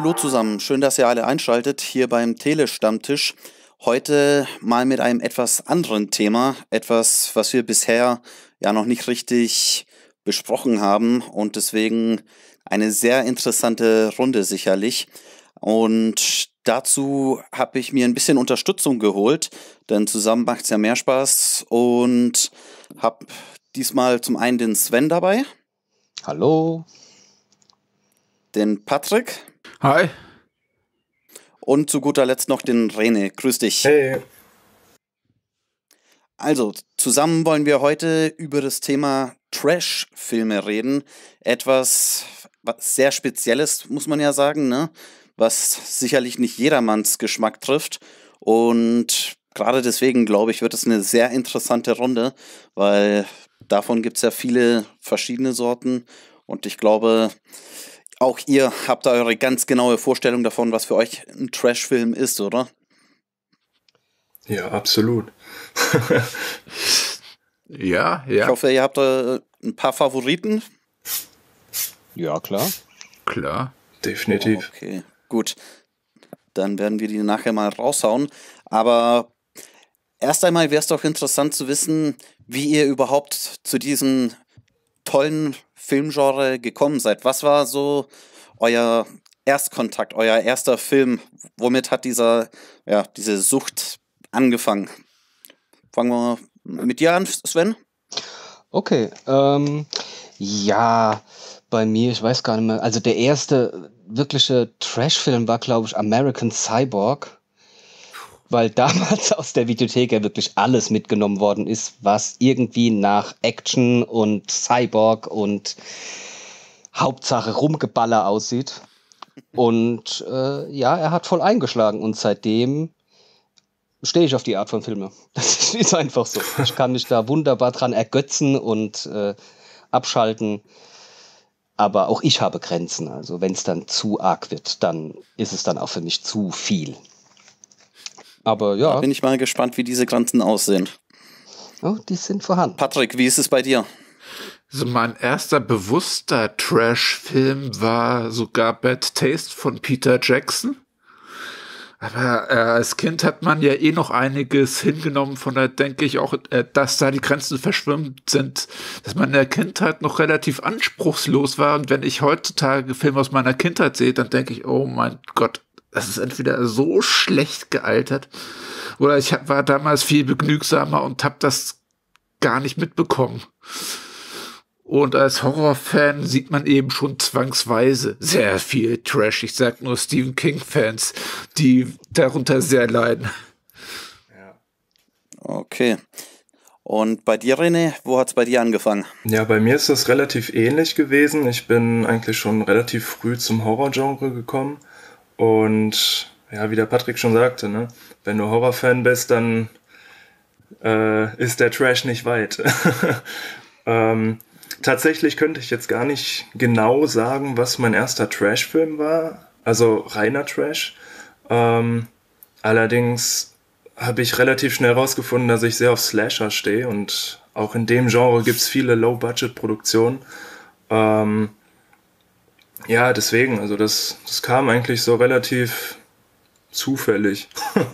Hallo zusammen, schön, dass ihr alle einschaltet hier beim Telestammtisch. Heute mal mit einem etwas anderen Thema, etwas, was wir bisher ja noch nicht richtig besprochen haben und deswegen eine sehr interessante Runde sicherlich. Und dazu habe ich mir ein bisschen Unterstützung geholt, denn zusammen macht es ja mehr Spaß und habe diesmal zum einen den Sven dabei. Hallo. Den Patrick. Hi. Und zu guter Letzt noch den Rene. Grüß dich. Hey. Also, zusammen wollen wir heute über das Thema Trash-Filme reden. Etwas sehr Spezielles, muss man ja sagen, ne? was sicherlich nicht jedermanns Geschmack trifft. Und gerade deswegen, glaube ich, wird es eine sehr interessante Runde, weil davon gibt es ja viele verschiedene Sorten. Und ich glaube, auch ihr habt da eure ganz genaue Vorstellung davon, was für euch ein Trash-Film ist, oder? Ja, absolut. ja, ja. Ich hoffe, ihr habt da ein paar Favoriten. Ja, klar. Klar. Definitiv. Okay, gut. Dann werden wir die nachher mal raushauen. Aber erst einmal wäre es doch interessant zu wissen, wie ihr überhaupt zu diesem tollen Filmgenre gekommen seid. Was war so euer Erstkontakt, euer erster Film? Womit hat dieser, ja, diese Sucht angefangen? Fangen wir mit dir an, Sven? Okay, ähm, ja, bei mir, ich weiß gar nicht mehr. Also der erste wirkliche Trash-Film war, glaube ich, American Cyborg. Weil damals aus der Videothek ja wirklich alles mitgenommen worden ist, was irgendwie nach Action und Cyborg und Hauptsache Rumgeballer aussieht. Und äh, ja, er hat voll eingeschlagen und seitdem stehe ich auf die Art von Filme. Das ist einfach so. Ich kann mich da wunderbar dran ergötzen und äh, abschalten. Aber auch ich habe Grenzen. Also wenn es dann zu arg wird, dann ist es dann auch für mich zu viel. Aber ja. Da bin ich mal gespannt, wie diese Grenzen aussehen. Oh, die sind vorhanden. Patrick, wie ist es bei dir? Also mein erster bewusster Trash-Film war sogar Bad Taste von Peter Jackson. Aber äh, als Kind hat man ja eh noch einiges hingenommen, von da denke ich auch, äh, dass da die Grenzen verschwimmt sind, dass man in der Kindheit noch relativ anspruchslos war. Und wenn ich heutzutage Filme aus meiner Kindheit sehe, dann denke ich, oh mein Gott, das ist entweder so schlecht gealtert oder ich hab, war damals viel begnügsamer und habe das gar nicht mitbekommen. Und als Horrorfan sieht man eben schon zwangsweise sehr viel Trash. Ich sag nur Stephen King-Fans, die darunter sehr leiden. Ja. Okay. Und bei dir, René, wo hat es bei dir angefangen? Ja, bei mir ist das relativ ähnlich gewesen. Ich bin eigentlich schon relativ früh zum Horrorgenre gekommen. Und ja, wie der Patrick schon sagte, ne, wenn du Horrorfan bist, dann äh, ist der Trash nicht weit. ähm, Tatsächlich könnte ich jetzt gar nicht genau sagen, was mein erster Trash-Film war. Also reiner Trash. Ähm, allerdings habe ich relativ schnell herausgefunden, dass ich sehr auf Slasher stehe und auch in dem Genre gibt es viele Low-Budget-Produktionen. Ähm, ja, deswegen, also das, das kam eigentlich so relativ zufällig.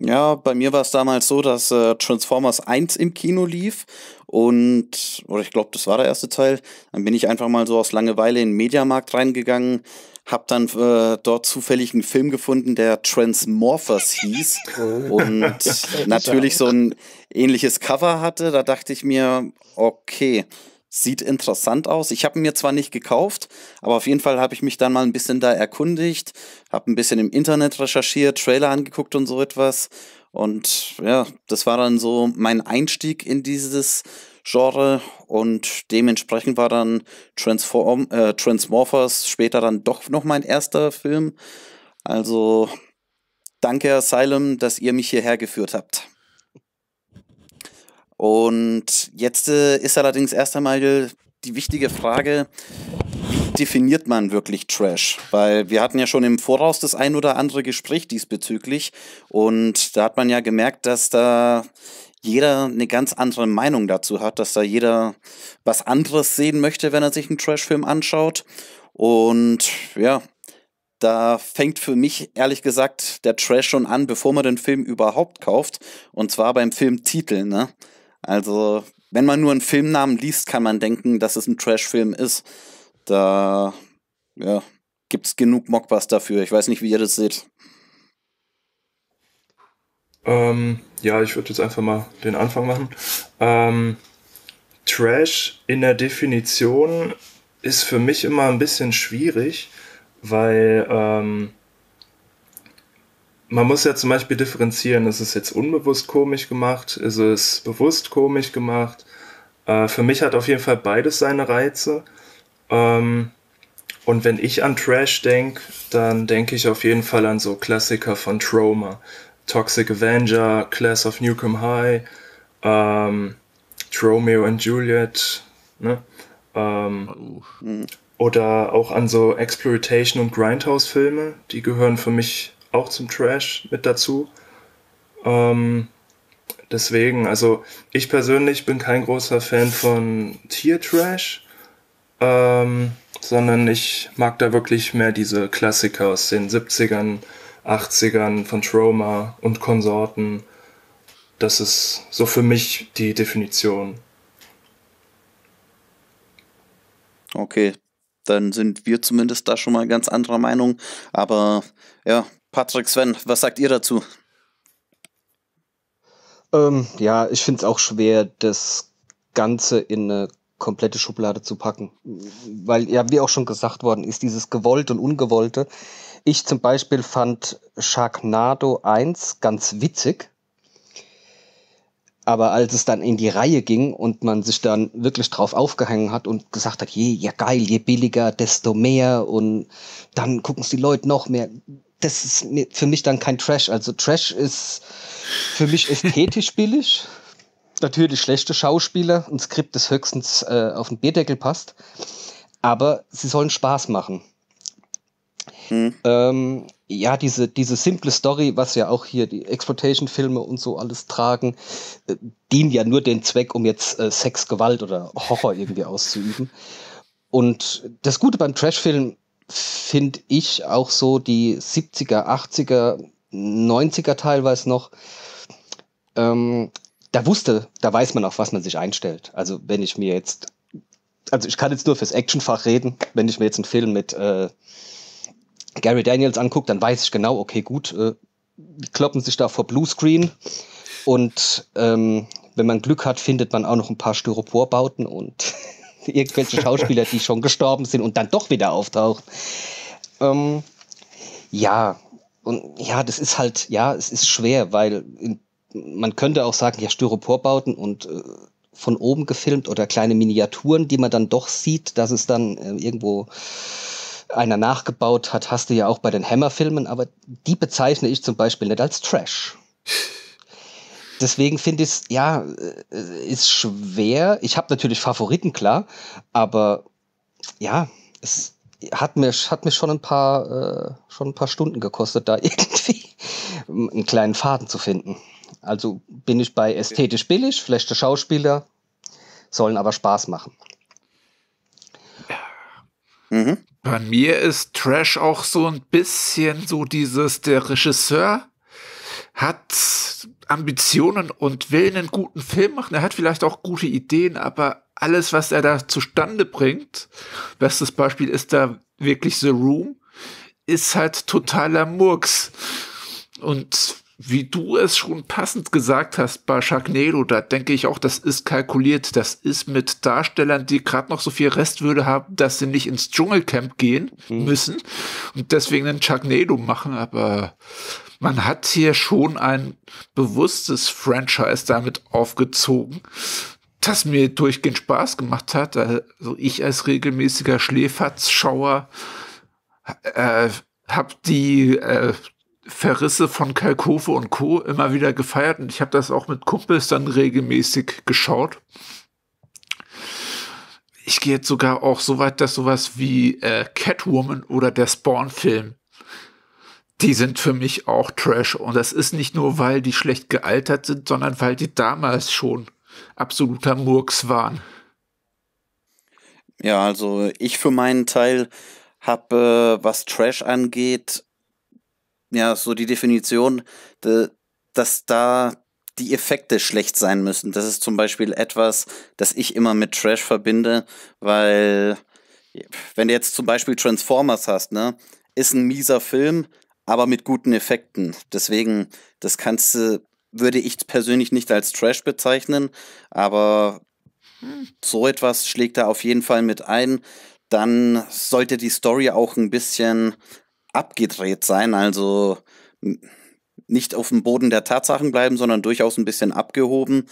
Ja, bei mir war es damals so, dass äh, Transformers 1 im Kino lief und, oder ich glaube, das war der erste Teil. Dann bin ich einfach mal so aus Langeweile in den Mediamarkt reingegangen, hab dann äh, dort zufällig einen Film gefunden, der Transmorphers hieß oh. und natürlich so ein ähnliches Cover hatte. Da dachte ich mir, okay, Sieht interessant aus. Ich habe mir zwar nicht gekauft, aber auf jeden Fall habe ich mich dann mal ein bisschen da erkundigt, habe ein bisschen im Internet recherchiert, Trailer angeguckt und so etwas. Und ja, das war dann so mein Einstieg in dieses Genre und dementsprechend war dann Transform äh, Transmorphers später dann doch noch mein erster Film. Also danke Asylum, dass ihr mich hierher geführt habt. Und jetzt äh, ist allerdings erst einmal die wichtige Frage, wie definiert man wirklich Trash? Weil wir hatten ja schon im Voraus das ein oder andere Gespräch diesbezüglich und da hat man ja gemerkt, dass da jeder eine ganz andere Meinung dazu hat, dass da jeder was anderes sehen möchte, wenn er sich einen Trash-Film anschaut. Und ja, da fängt für mich ehrlich gesagt der Trash schon an, bevor man den Film überhaupt kauft. Und zwar beim Filmtitel, ne? Also, wenn man nur einen Filmnamen liest, kann man denken, dass es ein Trash-Film ist. Da, ja, gibt's genug Mockbuster dafür. Ich weiß nicht, wie ihr das seht. Ähm, ja, ich würde jetzt einfach mal den Anfang machen. Ähm, Trash in der Definition ist für mich immer ein bisschen schwierig, weil ähm, man muss ja zum Beispiel differenzieren, ist es jetzt unbewusst komisch gemacht, ist es bewusst komisch gemacht. Äh, für mich hat auf jeden Fall beides seine Reize. Ähm, und wenn ich an Trash denke, dann denke ich auf jeden Fall an so Klassiker von Trauma. Toxic Avenger, Class of Newcomb High, ähm, Romeo and Juliet, ne? Ähm. Oder auch an so Exploitation- und Grindhouse-Filme, die gehören für mich auch zum Trash mit dazu. Ähm, deswegen, also ich persönlich bin kein großer Fan von Tier-Trash, ähm, sondern ich mag da wirklich mehr diese Klassiker aus den 70ern, 80ern von Trauma und Konsorten. Das ist so für mich die Definition. Okay, dann sind wir zumindest da schon mal ganz anderer Meinung. Aber ja, Patrick, Sven, was sagt ihr dazu? Ähm, ja, ich finde es auch schwer, das Ganze in eine komplette Schublade zu packen. Weil, ja, wie auch schon gesagt worden ist, dieses Gewollte und Ungewollte. Ich zum Beispiel fand Sharknado 1 ganz witzig. Aber als es dann in die Reihe ging und man sich dann wirklich drauf aufgehangen hat und gesagt hat, je, ja geil, je billiger, desto mehr und dann gucken es die Leute noch mehr. Das ist für mich dann kein Trash. Also Trash ist für mich ästhetisch billig. Natürlich schlechte Schauspieler, ein Skript, das höchstens äh, auf den Bierdeckel passt. Aber sie sollen Spaß machen. Hm. Ähm, ja, diese, diese simple Story, was ja auch hier die Exploitation-Filme und so alles tragen, äh, dienen ja nur den Zweck, um jetzt äh, Sex, Gewalt oder Horror irgendwie auszuüben. Und das Gute beim Trash-Film finde ich auch so die 70er, 80er, 90er teilweise noch. Ähm, da wusste, da weiß man, auf was man sich einstellt. Also wenn ich mir jetzt, also ich kann jetzt nur fürs Actionfach reden, wenn ich mir jetzt einen Film mit äh, Gary Daniels anguckt, dann weiß ich genau, okay, gut, äh, kloppen sich da vor Bluescreen und ähm, wenn man Glück hat, findet man auch noch ein paar Styroporbauten und irgendwelche Schauspieler, die schon gestorben sind und dann doch wieder auftauchen. Ähm, ja, und ja, das ist halt, ja, es ist schwer, weil in, man könnte auch sagen, ja, Styroporbauten und äh, von oben gefilmt oder kleine Miniaturen, die man dann doch sieht, dass es dann äh, irgendwo einer nachgebaut hat, hast du ja auch bei den Hammer-Filmen, aber die bezeichne ich zum Beispiel nicht als Trash. Deswegen finde ich es, ja, äh, ist schwer. Ich habe natürlich Favoriten, klar, aber ja, es hat mir, hat mir schon ein paar, äh, schon ein paar Stunden gekostet, da irgendwie einen kleinen Faden zu finden. Also bin ich bei ästhetisch billig, schlechte Schauspieler, sollen aber Spaß machen. Mhm. Bei mir ist Trash auch so ein bisschen so dieses, der Regisseur hat Ambitionen und will einen guten Film machen. Er hat vielleicht auch gute Ideen, aber alles, was er da zustande bringt, bestes Beispiel ist da wirklich The Room, ist halt totaler Murks. Und wie du es schon passend gesagt hast bei Sharknado, da denke ich auch, das ist kalkuliert. Das ist mit Darstellern, die gerade noch so viel Restwürde haben, dass sie nicht ins Dschungelcamp gehen mhm. müssen und deswegen einen Sharknado machen. Aber man hat hier schon ein bewusstes Franchise damit aufgezogen, das mir durchgehend Spaß gemacht hat. Also ich als regelmäßiger Schläferz-Schauer äh, habe die äh, Verrisse von Kalkofe und Co. immer wieder gefeiert und ich habe das auch mit Kumpels dann regelmäßig geschaut. Ich gehe jetzt sogar auch so weit, dass sowas wie äh, Catwoman oder der Spawn-Film, die sind für mich auch Trash. Und das ist nicht nur, weil die schlecht gealtert sind, sondern weil die damals schon absoluter Murks waren. Ja, also ich für meinen Teil habe, äh, was Trash angeht, ja, so die Definition, de, dass da die Effekte schlecht sein müssen. Das ist zum Beispiel etwas, das ich immer mit Trash verbinde, weil wenn du jetzt zum Beispiel Transformers hast, ne, ist ein mieser Film, aber mit guten Effekten. Deswegen, das kannst du, würde ich persönlich nicht als Trash bezeichnen, aber so etwas schlägt da auf jeden Fall mit ein. Dann sollte die Story auch ein bisschen abgedreht sein, also nicht auf dem Boden der Tatsachen bleiben, sondern durchaus ein bisschen abgehoben.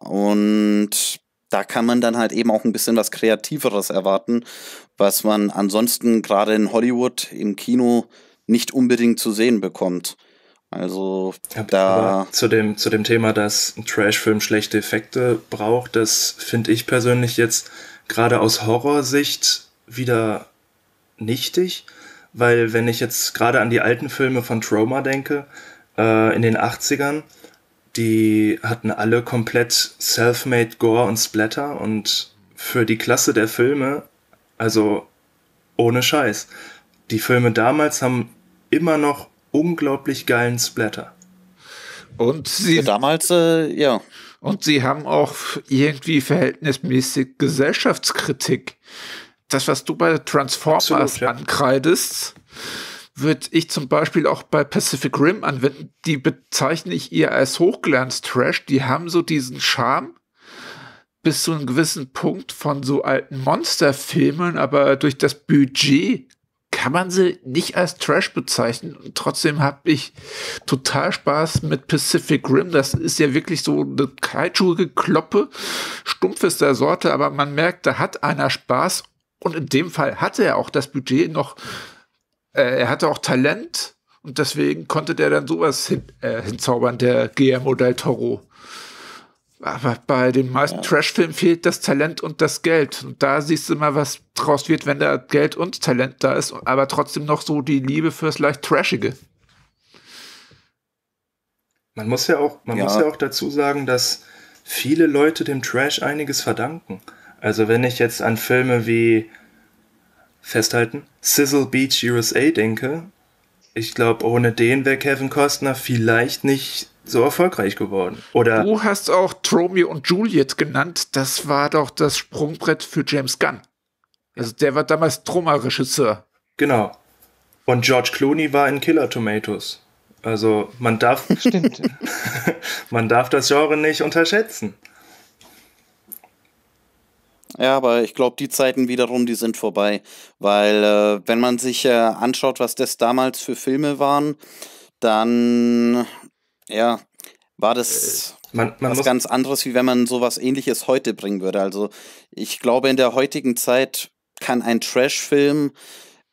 Und da kann man dann halt eben auch ein bisschen was Kreativeres erwarten, was man ansonsten gerade in Hollywood im Kino nicht unbedingt zu sehen bekommt. Also da. zu dem, zu dem Thema, dass ein Trashfilm schlechte Effekte braucht, das finde ich persönlich jetzt gerade aus Horrorsicht wieder nichtig, weil wenn ich jetzt gerade an die alten Filme von Trauma denke, äh, in den 80ern, die hatten alle komplett self-made Gore und Splatter und für die Klasse der Filme, also ohne Scheiß. Die Filme damals haben immer noch unglaublich geilen Splatter. Und sie ja, damals, äh, ja. Und sie haben auch irgendwie verhältnismäßig Gesellschaftskritik. Das, was du bei Transformers Absolut, ja. ankreidest, würde ich zum Beispiel auch bei Pacific Rim anwenden. Die bezeichne ich eher als Hochglanz-Trash. Die haben so diesen Charme bis zu einem gewissen Punkt von so alten Monsterfilmen, aber durch das Budget kann man sie nicht als Trash bezeichnen. Trotzdem habe ich total Spaß mit Pacific Rim. Das ist ja wirklich so eine kaiju Kloppe, stumpfester Sorte, aber man merkt, da hat einer Spaß. Und in dem Fall hatte er auch das Budget noch, äh, er hatte auch Talent und deswegen konnte der dann sowas hin, äh, hinzaubern, der Guillermo del Toro. Aber bei den meisten ja. Trash-Filmen fehlt das Talent und das Geld. Und da siehst du mal, was draus wird, wenn da Geld und Talent da ist, aber trotzdem noch so die Liebe fürs leicht Trashige. Man muss ja auch, man ja. muss ja auch dazu sagen, dass viele Leute dem Trash einiges verdanken. Also wenn ich jetzt an Filme wie festhalten, Sizzle Beach USA denke, ich glaube, ohne den wäre Kevin Costner vielleicht nicht so erfolgreich geworden. Oder du hast auch Tromeo und Juliet genannt. Das war doch das Sprungbrett für James Gunn. Also der war damals Troma-Regisseur. Genau. Und George Clooney war in Killer Tomatoes. Also man darf, Stimmt. man darf das Genre nicht unterschätzen. Ja, aber ich glaube, die Zeiten wiederum, die sind vorbei. Weil äh, wenn man sich äh, anschaut, was das damals für Filme waren, dann ja, war das äh, man, man was ganz anderes, wie wenn man sowas ähnliches heute bringen würde. Also ich glaube, in der heutigen Zeit kann ein Trash-Film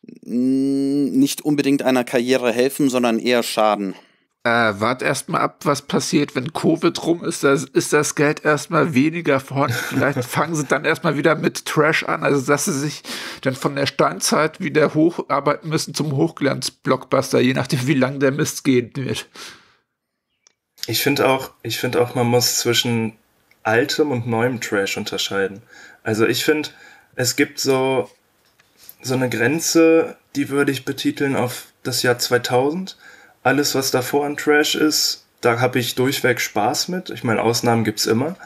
nicht unbedingt einer Karriere helfen, sondern eher schaden. Äh, wart erstmal ab, was passiert, wenn Covid rum ist. Da ist das Geld erstmal weniger vorhanden. Vielleicht fangen sie dann erstmal wieder mit Trash an, also dass sie sich dann von der Steinzeit wieder hocharbeiten müssen zum Hochglanz-Blockbuster, je nachdem, wie lang der Mist gehen wird. Ich finde auch, ich finde auch, man muss zwischen altem und neuem Trash unterscheiden. Also ich finde, es gibt so, so eine Grenze, die würde ich betiteln auf das Jahr 2000. Alles, was davor an Trash ist, da habe ich durchweg Spaß mit. Ich meine, Ausnahmen gibt's immer.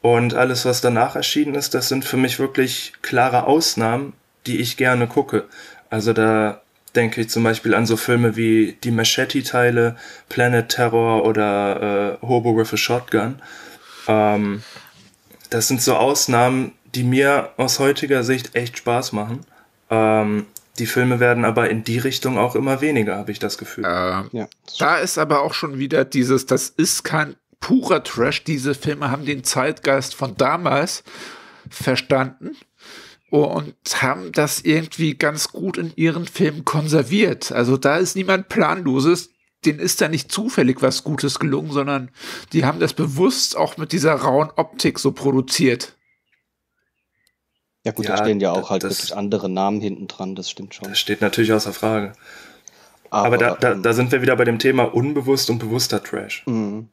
Und alles, was danach erschienen ist, das sind für mich wirklich klare Ausnahmen, die ich gerne gucke. Also da denke ich zum Beispiel an so Filme wie die Machete-Teile, Planet Terror oder äh, Hobo with a Shotgun. Ähm, das sind so Ausnahmen, die mir aus heutiger Sicht echt Spaß machen. Ähm, die Filme werden aber in die Richtung auch immer weniger, habe ich das Gefühl. Ähm, ja. Da ist aber auch schon wieder dieses, das ist kein purer Trash. Diese Filme haben den Zeitgeist von damals verstanden und haben das irgendwie ganz gut in ihren Filmen konserviert. Also da ist niemand planloses, denen ist da nicht zufällig was Gutes gelungen, sondern die haben das bewusst auch mit dieser rauen Optik so produziert. Ja gut, ja, da stehen ja auch halt wirklich andere Namen hinten dran, das stimmt schon. Das steht natürlich außer Frage. Aber, Aber da, da, da, sind wir wieder bei dem Thema unbewusst und bewusster Trash. Mhm.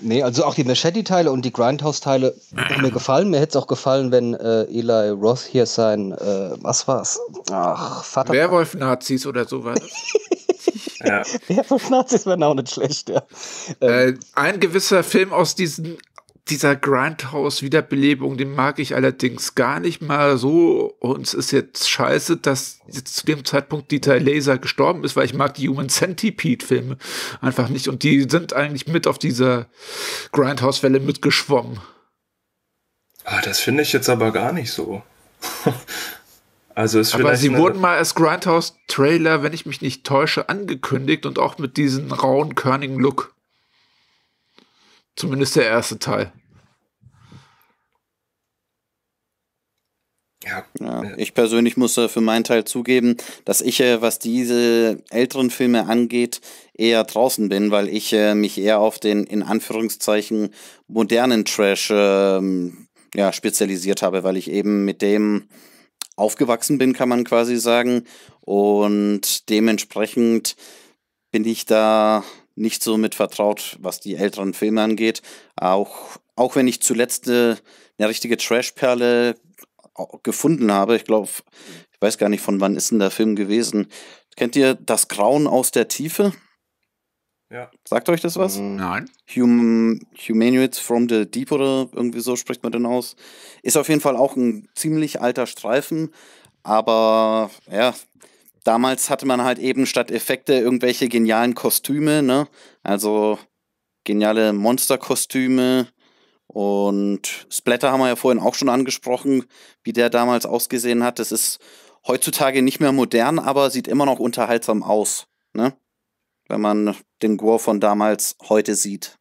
Nee, also auch die Machete-Teile und die Grindhouse-Teile haben mir gefallen. Mir hätte es auch gefallen, wenn äh, Eli Roth hier sein, äh, was war's? Ach, Vater. Werwolf-Nazis oder sowas. ja. Werwolf-Nazis wären auch nicht schlecht, ja. Ähm, äh, ein gewisser Film aus diesen dieser Grindhouse-Wiederbelebung, den mag ich allerdings gar nicht mal so. Und es ist jetzt scheiße, dass jetzt zu dem Zeitpunkt Dieter Laser gestorben ist, weil ich mag die Human Centipede-Filme einfach nicht. Und die sind eigentlich mit auf dieser Grindhouse-Welle mitgeschwommen. Ah, das finde ich jetzt aber gar nicht so. also ist aber sie wurden mal als Grindhouse-Trailer, wenn ich mich nicht täusche, angekündigt und auch mit diesem rauen, körnigen Look. Zumindest der erste Teil. Ja. ja. ich persönlich muss für meinen Teil zugeben, dass ich, äh, was diese älteren Filme angeht, eher draußen bin, weil ich äh, mich eher auf den in Anführungszeichen modernen Trash ähm, ja, spezialisiert habe, weil ich eben mit dem aufgewachsen bin, kann man quasi sagen. Und dementsprechend bin ich da nicht so mit vertraut, was die älteren Filme angeht. Auch, auch wenn ich zuletzt eine, eine richtige Trashperle gefunden habe. Ich glaube, ich weiß gar nicht, von wann ist denn der Film gewesen. Kennt ihr Das Grauen aus der Tiefe? Ja. Sagt euch das was? Mm, nein. Hum Humanoids from the Deep oder irgendwie so spricht man denn aus. Ist auf jeden Fall auch ein ziemlich alter Streifen, aber ja, damals hatte man halt eben statt Effekte irgendwelche genialen Kostüme, ne? Also geniale Monsterkostüme und Splatter haben wir ja vorhin auch schon angesprochen, wie der damals ausgesehen hat. Das ist heutzutage nicht mehr modern, aber sieht immer noch unterhaltsam aus, ne? Wenn man den Gore von damals heute sieht.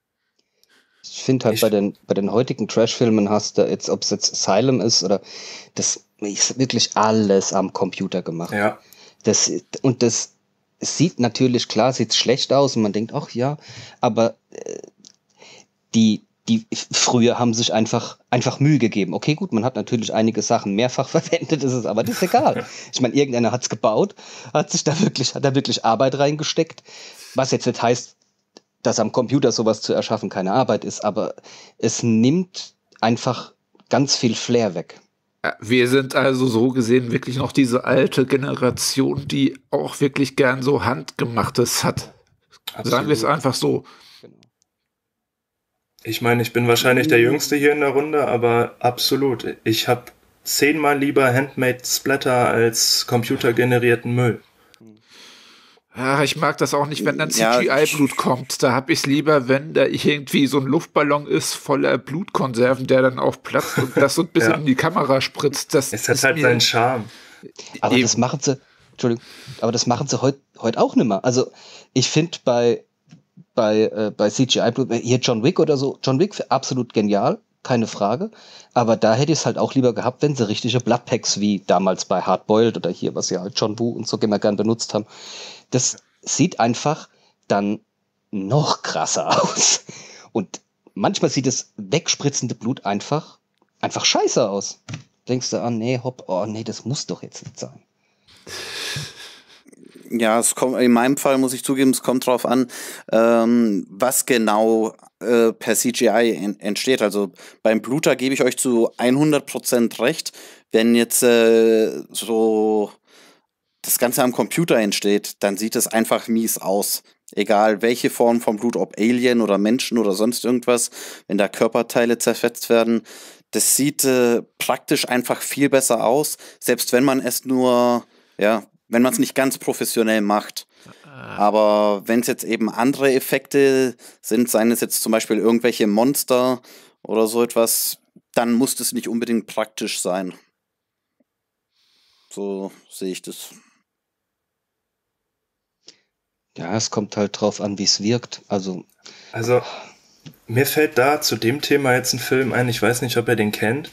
Ich finde halt ich bei den, bei den heutigen Trash-Filmen hast du jetzt, ob es jetzt Asylum ist oder das ist wirklich alles am Computer gemacht. Ja. Das, und das sieht natürlich, klar, sieht schlecht aus und man denkt, ach ja, aber äh, die, die früher haben sich einfach, einfach Mühe gegeben. Okay, gut, man hat natürlich einige Sachen mehrfach verwendet, ist es aber das ist egal. Ich meine, irgendeiner hat es gebaut, hat sich da wirklich, hat da wirklich Arbeit reingesteckt, was jetzt nicht heißt, dass am Computer sowas zu erschaffen keine Arbeit ist, aber es nimmt einfach ganz viel Flair weg. Wir sind also so gesehen wirklich noch diese alte Generation, die auch wirklich gern so Handgemachtes hat. Absolut. Sagen wir es einfach so. Ich meine, ich bin wahrscheinlich der Jüngste hier in der Runde, aber absolut. Ich habe zehnmal lieber Handmade Splatter als computergenerierten Müll. Ja, ich mag das auch nicht, wenn dann CGI-Blut kommt. Da habe ich es lieber, wenn da irgendwie so ein Luftballon ist voller Blutkonserven, der dann auch platzt und das so ein bisschen ja. in die Kamera spritzt. Das es hat halt seinen Charme. Aber Eben. das machen sie, Entschuldigung, aber das machen sie heute heut auch nicht mehr. Also ich finde bei, bei, äh, bei CGI-Blut, hier John Wick oder so, John Wick absolut genial, keine Frage. Aber da hätte ich es halt auch lieber gehabt, wenn sie richtige Bloodpacks wie damals bei Hardboiled oder hier, was ja halt John Woo und so immer gern benutzt haben das sieht einfach dann noch krasser aus. Und manchmal sieht das wegspritzende Blut einfach, einfach scheiße aus. Denkst du, oh nee, hopp, oh nee, das muss doch jetzt nicht sein. Ja, es kommt, in meinem Fall muss ich zugeben, es kommt drauf an, ähm, was genau äh, per CGI en entsteht. Also beim Bluter gebe ich euch zu 100% recht. Wenn jetzt äh, so das Ganze am Computer entsteht, dann sieht es einfach mies aus. Egal welche Form von Blut, ob Alien oder Menschen oder sonst irgendwas, wenn da Körperteile zerfetzt werden, das sieht äh, praktisch einfach viel besser aus, selbst wenn man es nur, ja, wenn man es nicht ganz professionell macht. Aber wenn es jetzt eben andere Effekte sind, seien es jetzt zum Beispiel irgendwelche Monster oder so etwas, dann muss das nicht unbedingt praktisch sein. So sehe ich das. Ja, es kommt halt drauf an, wie es wirkt. Also, also mir fällt da zu dem Thema jetzt ein Film ein, ich weiß nicht, ob ihr den kennt.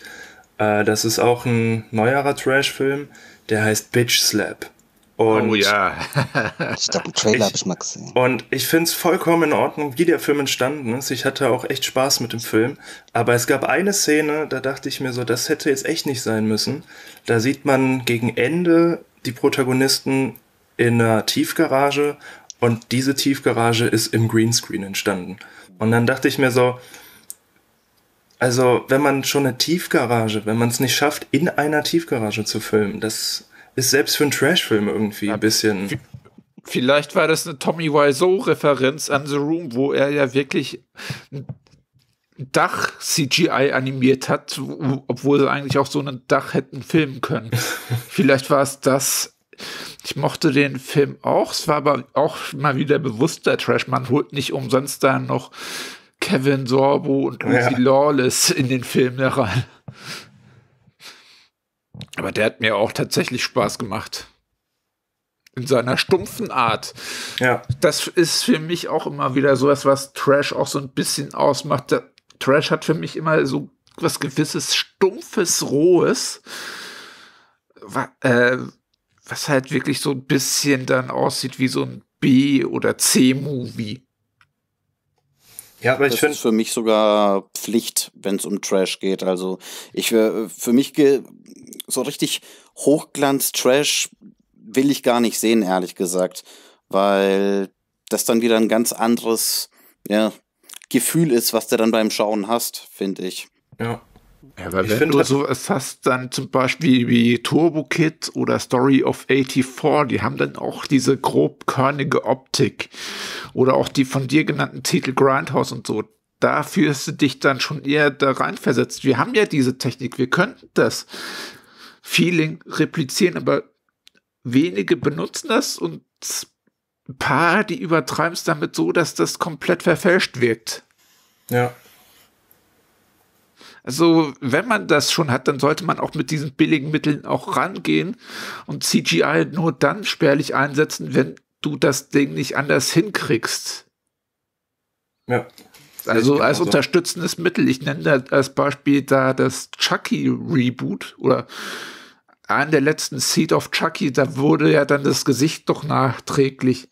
Äh, das ist auch ein neuerer Trash-Film, der heißt Bitch Slap. Und oh ja. ich glaube, einen Trailer habe ich mal gesehen. Und ich finde es vollkommen in Ordnung, wie der Film entstanden ist. Ich hatte auch echt Spaß mit dem Film. Aber es gab eine Szene, da dachte ich mir so, das hätte jetzt echt nicht sein müssen. Da sieht man gegen Ende die Protagonisten in einer Tiefgarage und diese Tiefgarage ist im Greenscreen entstanden. Und dann dachte ich mir so, also wenn man schon eine Tiefgarage, wenn man es nicht schafft, in einer Tiefgarage zu filmen, das ist selbst für einen Trashfilm irgendwie ein bisschen. Vielleicht war das eine Tommy Wiseau-Referenz an The Room, wo er ja wirklich ein Dach CGI animiert hat, obwohl sie eigentlich auch so ein Dach hätten filmen können. Vielleicht war es das. Ich mochte den Film auch. Es war aber auch mal wieder bewusster Trash. Man holt nicht umsonst da noch Kevin Sorbo und Lucy ja. Lawless in den Film herein. Aber der hat mir auch tatsächlich Spaß gemacht. In seiner stumpfen Art. Ja. Das ist für mich auch immer wieder so etwas, was Trash auch so ein bisschen ausmacht. Der Trash hat für mich immer so was gewisses Stumpfes, Rohes. Was, äh, was halt wirklich so ein bisschen dann aussieht wie so ein B- oder C-Movie. Ja, aber ich finde für mich sogar Pflicht, wenn es um Trash geht. Also ich für mich so richtig Hochglanz-Trash will ich gar nicht sehen, ehrlich gesagt, weil das dann wieder ein ganz anderes ja, Gefühl ist, was du dann beim Schauen hast, finde ich. Ja. Ja, weil ich wenn du sowas hast, dann zum Beispiel wie Turbo Kid oder Story of 84, die haben dann auch diese grobkörnige Optik. Oder auch die von dir genannten Titel Grindhouse und so. Da fühlst du dich dann schon eher da reinversetzt. Wir haben ja diese Technik, wir könnten das Feeling replizieren, aber wenige benutzen das und ein paar, die übertreiben es damit so, dass das komplett verfälscht wirkt. Ja. Also, wenn man das schon hat, dann sollte man auch mit diesen billigen Mitteln auch rangehen und CGI nur dann spärlich einsetzen, wenn du das Ding nicht anders hinkriegst. Ja. Also als unterstützendes Mittel. Ich nenne da als Beispiel da das Chucky Reboot oder an der letzten Seed of Chucky, da wurde ja dann das Gesicht doch nachträglich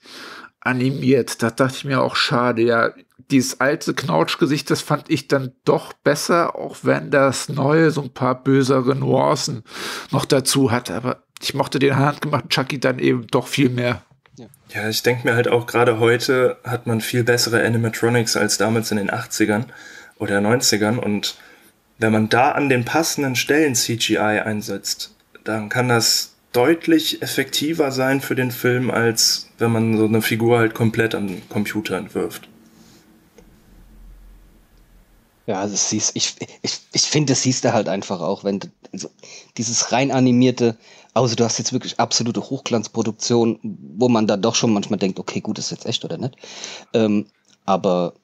animiert. Da dachte ich mir auch schade. Ja, dieses alte Knautschgesicht, das fand ich dann doch besser, auch wenn das neue so ein paar bösere Nuancen noch dazu hat. Aber ich mochte den handgemachten Chucky dann eben doch viel mehr. Ja, ich denke mir halt auch gerade heute hat man viel bessere Animatronics als damals in den 80ern oder 90ern und wenn man da an den passenden Stellen CGI einsetzt, dann kann das deutlich effektiver sein für den Film, als wenn man so eine Figur halt komplett an den Computer entwirft. Ja, also siehst, ich, ich, ich finde, das siehst du halt einfach auch, wenn also dieses rein animierte, außer du hast jetzt wirklich absolute Hochglanzproduktion, wo man da doch schon manchmal denkt, okay, gut, ist jetzt echt oder nicht. Ähm, aber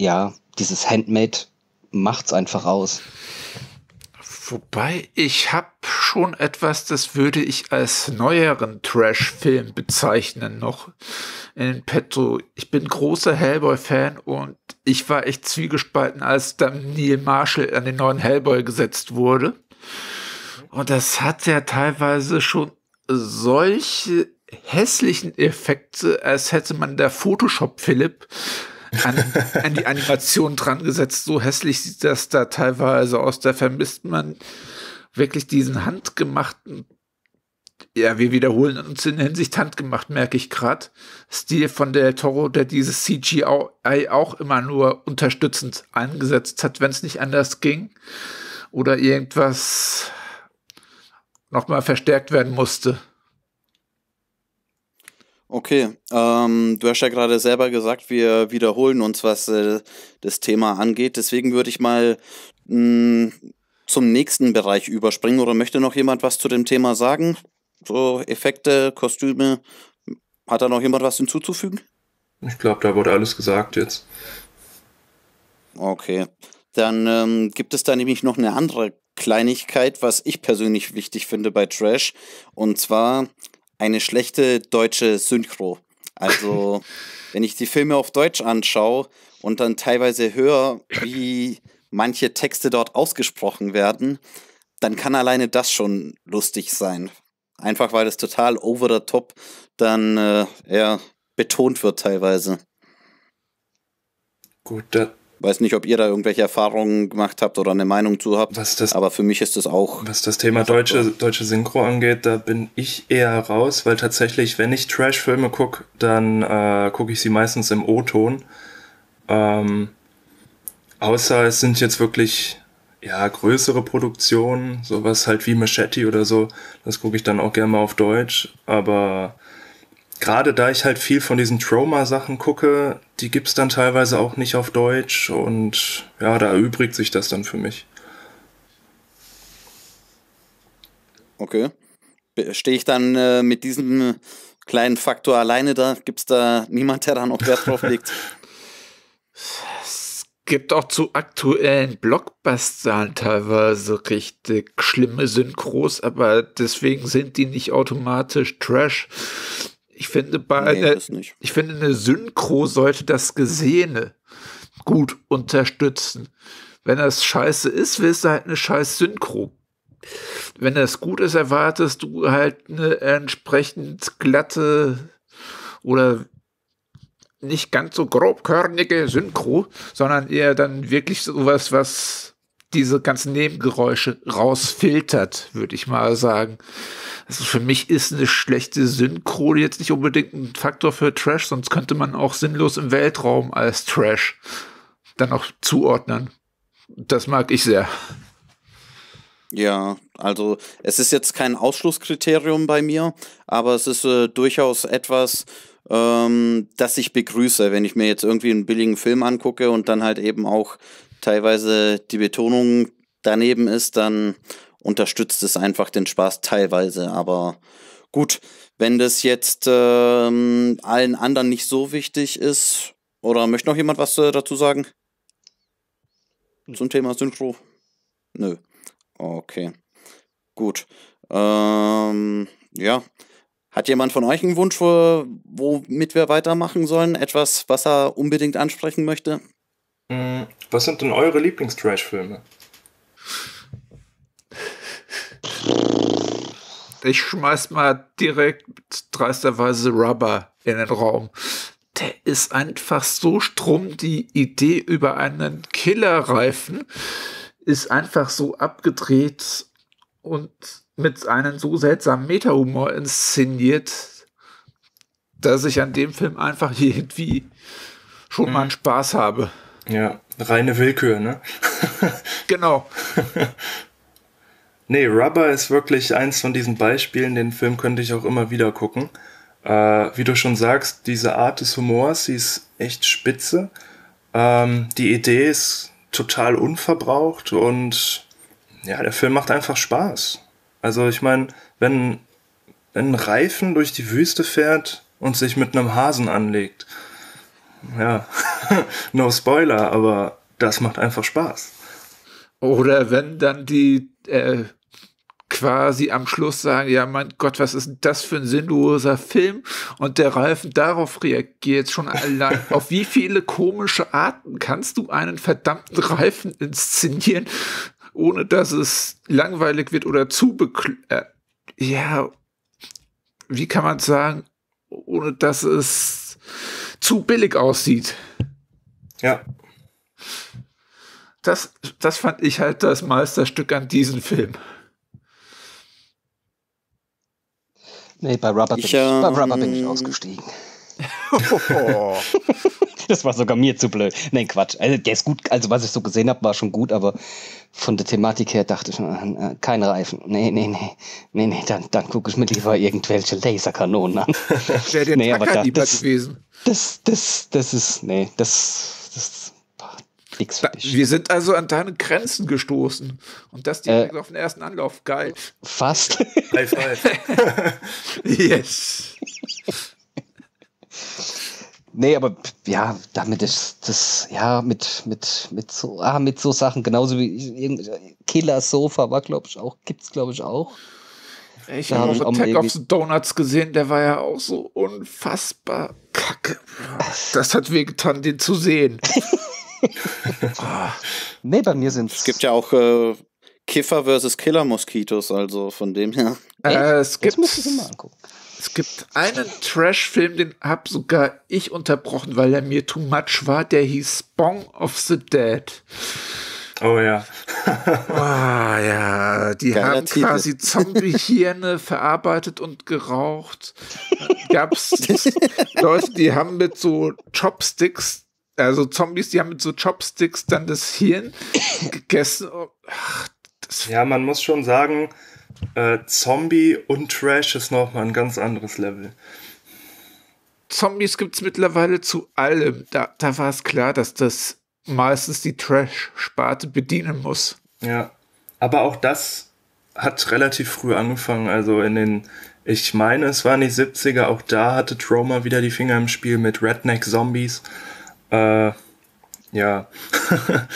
ja, dieses Handmade macht's einfach aus. Wobei ich habe schon etwas, das würde ich als neueren Trash-Film bezeichnen noch in petto. Ich bin großer Hellboy-Fan und ich war echt zwiegespalten, als dann Neil Marshall an den neuen Hellboy gesetzt wurde. Und das hat ja teilweise schon solche hässlichen Effekte, als hätte man der Photoshop Philipp an, an die Animation dran gesetzt. So hässlich sieht das da teilweise aus. Da vermisst man wirklich diesen handgemachten, ja, wir wiederholen uns in Hinsicht handgemacht, merke ich gerade. Stil von Del Toro, der dieses CGI auch immer nur unterstützend eingesetzt hat, wenn es nicht anders ging. Oder irgendwas nochmal verstärkt werden musste. Okay, ähm, du hast ja gerade selber gesagt, wir wiederholen uns, was äh, das Thema angeht. Deswegen würde ich mal mh, zum nächsten Bereich überspringen. Oder möchte noch jemand was zu dem Thema sagen? So Effekte, Kostüme. Hat da noch jemand was hinzuzufügen? Ich glaube, da wurde alles gesagt jetzt. Okay. Dann ähm, gibt es da nämlich noch eine andere Kleinigkeit, was ich persönlich wichtig finde bei Trash. Und zwar eine schlechte deutsche Synchro. Also, wenn ich die Filme auf Deutsch anschaue und dann teilweise höre, wie manche Texte dort ausgesprochen werden, dann kann alleine das schon lustig sein. Einfach weil es total over the top dann äh, ja, betont wird teilweise. Gut, da, Weiß nicht, ob ihr da irgendwelche Erfahrungen gemacht habt oder eine Meinung zu habt. Was das, aber für mich ist das auch. Was das Thema deutsche, deutsche Synchro angeht, da bin ich eher raus, weil tatsächlich, wenn ich Trash-Filme gucke, dann äh, gucke ich sie meistens im O-Ton. Ähm, außer es sind jetzt wirklich ja, größere Produktionen, sowas halt wie Machete oder so, das gucke ich dann auch gerne mal auf Deutsch. Aber gerade da ich halt viel von diesen Trauma-Sachen gucke, die gibt es dann teilweise auch nicht auf Deutsch und ja, da erübrigt sich das dann für mich. Okay. Stehe ich dann äh, mit diesem kleinen Faktor alleine da? Gibt es da niemand, der da noch Wert drauf legt? Gibt auch zu aktuellen Blockbustern teilweise richtig schlimme Synchros, aber deswegen sind die nicht automatisch Trash. Ich finde, bei nee, einer, ich finde, eine Synchro sollte das Gesehene gut unterstützen. Wenn das scheiße ist, willst du halt eine scheiß Synchro. Wenn das gut ist, erwartest du halt eine entsprechend glatte oder nicht ganz so grobkörnige Synchro, sondern eher dann wirklich sowas, was diese ganzen Nebengeräusche rausfiltert, würde ich mal sagen. Also für mich ist eine schlechte Synchro jetzt nicht unbedingt ein Faktor für Trash, sonst könnte man auch sinnlos im Weltraum als Trash dann auch zuordnen. Das mag ich sehr. Ja, also es ist jetzt kein Ausschlusskriterium bei mir, aber es ist äh, durchaus etwas, ähm, das ich begrüße, wenn ich mir jetzt irgendwie einen billigen Film angucke und dann halt eben auch teilweise die Betonung daneben ist, dann unterstützt es einfach den Spaß teilweise. Aber gut, wenn das jetzt ähm, allen anderen nicht so wichtig ist, oder möchte noch jemand was äh, dazu sagen? Zum Thema Synchro? Nö. Okay. Gut. Ähm, ja. Hat jemand von euch einen Wunsch, womit wir weitermachen sollen? Etwas, was er unbedingt ansprechen möchte? Hm, was sind denn eure Lieblings-Trash-Filme? Ich schmeiß mal direkt dreisterweise Rubber in den Raum. Der ist einfach so strumm. Die Idee über einen Killerreifen ist einfach so abgedreht und mit einem so seltsamen Meta-Humor inszeniert, dass ich an dem Film einfach irgendwie schon mal einen mhm. Spaß habe. Ja, reine Willkür, ne? genau. nee, Rubber ist wirklich eins von diesen Beispielen, den Film könnte ich auch immer wieder gucken. Äh, wie du schon sagst, diese Art des Humors, die ist echt spitze. Ähm, die Idee ist total unverbraucht und ja, der Film macht einfach Spaß. Also ich meine, wenn, wenn ein Reifen durch die Wüste fährt und sich mit einem Hasen anlegt, ja, no Spoiler, aber das macht einfach Spaß. Oder wenn dann die äh, quasi am Schluss sagen, ja mein Gott, was ist das für ein sinnloser Film? Und der Reifen darauf reagiert schon allein. auf wie viele komische Arten kannst du einen verdammten Reifen inszenieren, ohne dass es langweilig wird oder zu äh, ja, wie kann man sagen, ohne dass es zu billig aussieht. Ja. Das, das fand ich halt das Meisterstück an diesem Film. Nee, bei Rubber, ich, bin, ich, bei Rubber bin ich ähm, das war sogar mir zu blöd. Nein, Quatsch. Also, der ist gut. Also, was ich so gesehen habe, war schon gut, aber von der Thematik her dachte ich, äh, keine Reifen. Nee, nee, nee. Nee, nee, dann, dann gucke ich mir lieber irgendwelche Laserkanonen an. Wäre der nee, aber da, das, gewesen. Das, das, das ist, nee, das, das Nix für dich. Wir sind also an deine Grenzen gestoßen. Und das direkt äh, auf den ersten Anlauf. Geil. Fast. High five. yes. Nee, aber ja, damit ist das, ja, mit, mit, mit so, ah, mit so Sachen, genauso wie Killer Sofa war, glaube ich, auch, gibt's, glaube ich, auch. Ich habe auch Attack of the Donuts gesehen, der war ja auch so unfassbar kacke. Das hat wehgetan, den zu sehen. nee, bei mir sind es. gibt ja auch äh, Kiffer versus Killer-Moskitos, also von dem her. Äh, es gibt. Das muss ich mal angucken. Es gibt einen Trash-Film, den hab sogar ich unterbrochen, weil er mir too much war. Der hieß Bong of the Dead. Oh ja. Ah ja, die Geiler haben Titel. quasi Zombie-Hirne verarbeitet und geraucht. Gab's Leute, die haben mit so Chopsticks, also Zombies, die haben mit so Chopsticks dann das Hirn gegessen. Oh, Ach, das Ja, man muss schon sagen, äh, Zombie und Trash ist nochmal ein ganz anderes Level. Zombies gibt's mittlerweile zu allem. Da, da war es klar, dass das meistens die Trash-Sparte bedienen muss. Ja. Aber auch das hat relativ früh angefangen. Also in den, ich meine, es waren die 70er, auch da hatte Troma wieder die Finger im Spiel mit Redneck-Zombies. Äh, ja.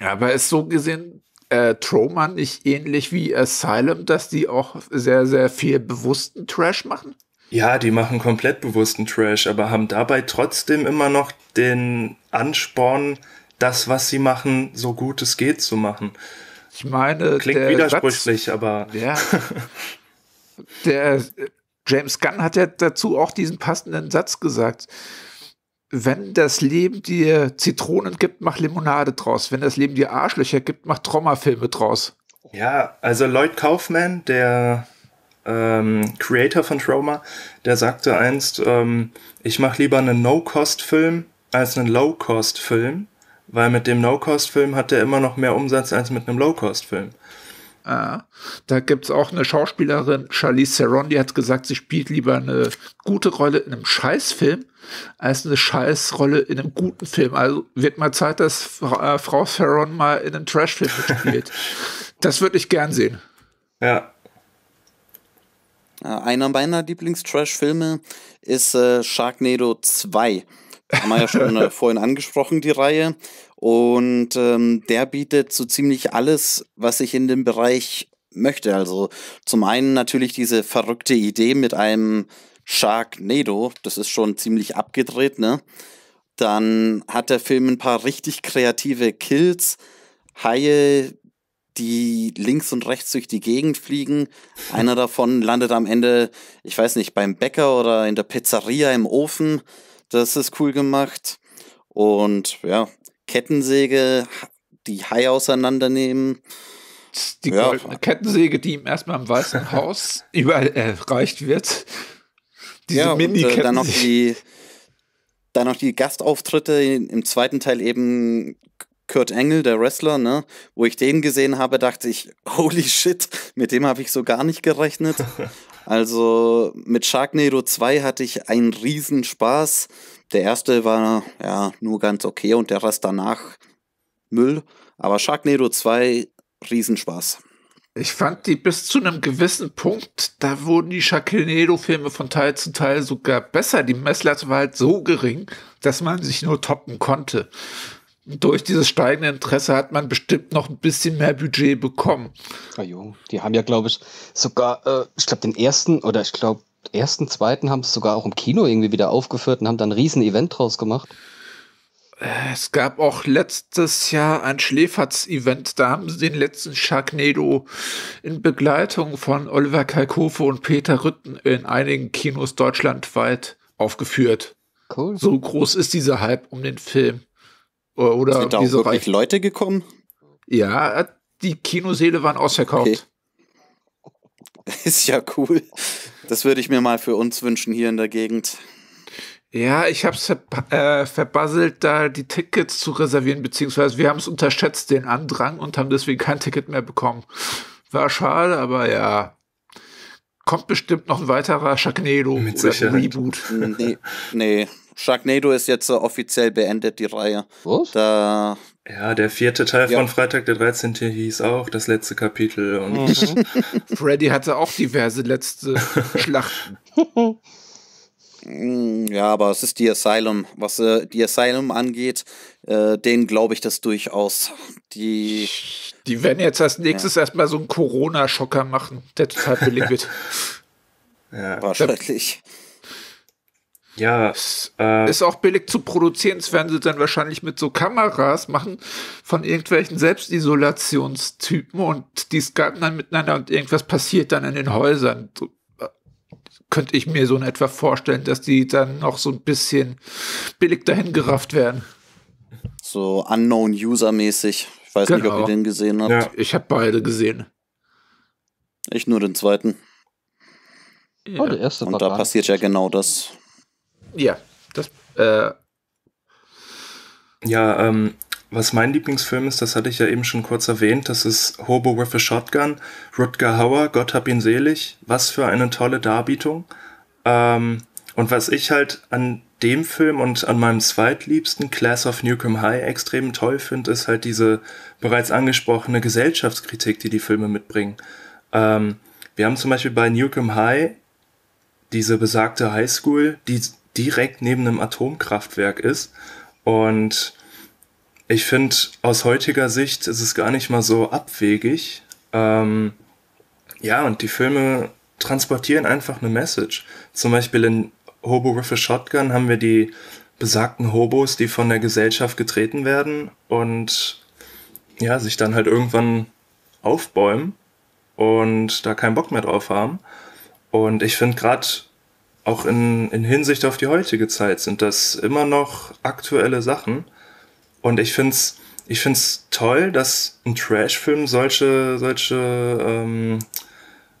Aber ist so gesehen äh, Troma nicht ähnlich wie Asylum, dass die auch sehr, sehr viel bewussten Trash machen? Ja, die machen komplett bewussten Trash, aber haben dabei trotzdem immer noch den Ansporn, das, was sie machen, so gut es geht zu machen. Ich meine, Klingt der widersprüchlich, aber Satz, ja, der äh, James Gunn hat ja dazu auch diesen passenden Satz gesagt. Wenn das Leben dir Zitronen gibt, mach Limonade draus. Wenn das Leben dir Arschlöcher gibt, mach Traumafilme draus. Ja, also Lloyd Kaufman, der ähm, Creator von Trauma, der sagte einst, ähm, ich mache lieber einen No-Cost-Film als einen Low-Cost-Film, weil mit dem No-Cost-Film hat er immer noch mehr Umsatz als mit einem Low-Cost-Film. Ah, da gibt's auch eine Schauspielerin, Charlize Theron, die hat gesagt, sie spielt lieber eine gute Rolle in einem Scheißfilm als eine Scheißrolle in einem guten Film. Also wird mal Zeit, dass Fra- äh, Frau Theron mal in einem Trashfilm mitspielt. das würde ich gern sehen. Ja, Äh, Einer meiner Lieblings-Trash-Filme ist äh, Sharknado 2. Haben wir ja schon äh, vorhin angesprochen, die Reihe. Und ähm, der bietet so ziemlich alles, was ich in dem Bereich möchte. Also zum einen natürlich diese verrückte Idee mit einem Sharknado. Das ist schon ziemlich abgedreht, ne? Dann hat der Film ein paar richtig kreative Kills. Haie, die links und rechts durch die Gegend fliegen. Einer davon landet am Ende, ich weiß nicht, beim Bäcker oder in der Pizzeria im Ofen. Das ist cool gemacht. Und ja, Kettensäge, die Hai auseinandernehmen. Die Ja. goldene Kettensäge, die ihm erstmal im Weißen Haus überall erreicht wird. Diese ja, und äh, dann noch die, dann noch die Gastauftritte im zweiten Teil eben Kurt Engel, der Wrestler, ne? Wo ich den gesehen habe, dachte ich, holy shit, mit dem habe ich so gar nicht gerechnet. Also mit Sharknado 2 hatte ich einen riesen Spaß. Der erste war ja nur ganz okay und der Rest danach Müll. Aber Sharknado 2, Riesenspaß. Ich fand die bis zu einem gewissen Punkt, da wurden die Sharknado-Filme von Teil zu Teil sogar besser. Die Messlatte war halt so gering, dass man sich nur toppen konnte. Und durch dieses steigende Interesse hat man bestimmt noch ein bisschen mehr Budget bekommen. Ah, jo. Die haben ja, glaube ich, sogar, äh, ich glaube, den ersten oder ich glaube, ersten, zweiten haben sie sogar auch im Kino irgendwie wieder aufgeführt und haben dann ein riesen Event draus gemacht. Es gab auch letztes Jahr ein Schläferz-Event, da haben sie den letzten Sharknado in Begleitung von Oliver Kalkofe und Peter Rütten in einigen Kinos deutschlandweit aufgeführt. Cool. So groß ist dieser Hype um den Film. Oder Sind da auch wirklich Reihe. Leute gekommen? Ja, die Kinoseele waren ausverkauft. Okay. Ist ja cool. Das würde ich mir mal für uns wünschen hier in der Gegend. Ja, ich habe es ver äh, verbasselt, da die Tickets zu reservieren, beziehungsweise wir haben es unterschätzt, den Andrang, und haben deswegen kein Ticket mehr bekommen. War schade, aber ja. Kommt bestimmt noch ein weiterer Sharknado Mit oder Sicherheit. Reboot. Nee, nee. Sharknado ist jetzt offiziell beendet, die Reihe. Was? Da, Ja, der vierte Teil Ja. von Freitag der 13. hieß auch das letzte Kapitel und Mhm. Freddy hatte auch diverse letzte Schlachten. mm, ja, aber es ist die Asylum. Was äh, die Asylum angeht, äh, denen glaube ich das durchaus. Die, Die werden jetzt als nächstes erstmal so einen Corona-Schocker machen, der total billig wird. ja, wahrscheinlich. Ja äh, Ist auch billig zu produzieren. Das werden sie dann wahrscheinlich mit so Kameras machen von irgendwelchen Selbstisolationstypen und die skypen dann miteinander und irgendwas passiert dann in den Häusern. So, äh, könnte ich mir so in etwa vorstellen, dass die dann noch so ein bisschen billig dahin gerafft werden. So Unknown User mäßig. Ich weiß genau. nicht, ob ihr genau. den gesehen habt. Ja, ich habe beide gesehen. Ich nur den zweiten. Ja. Oh, der erste Und da passiert ja genau das. Ja, das. Äh ja, ähm, was mein Lieblingsfilm ist, das hatte ich ja eben schon kurz erwähnt, das ist Hobo with a Shotgun. Rutger Hauer, Gott hab ihn selig. Was für eine tolle Darbietung. Ähm, und was ich halt an dem Film und an meinem zweitliebsten Class of Newcomb High extrem toll finde, ist halt diese bereits angesprochene Gesellschaftskritik, die die Filme mitbringen. Ähm, wir haben zum Beispiel bei Newcomb High diese besagte Highschool, die direkt neben einem Atomkraftwerk ist. Und ich finde, aus heutiger Sicht ist es gar nicht mal so abwegig. Ähm, ja, und die Filme transportieren einfach eine Message. Zum Beispiel in Hobo with a Shotgun haben wir die besagten Hobos, die von der Gesellschaft getreten werden und ja, sich dann halt irgendwann aufbäumen und da keinen Bock mehr drauf haben. Und ich finde gerade auch in, in Hinsicht auf die heutige Zeit sind das immer noch aktuelle Sachen. Und ich finde es ich find's toll, dass ein Trash-Film solche, solche, ähm,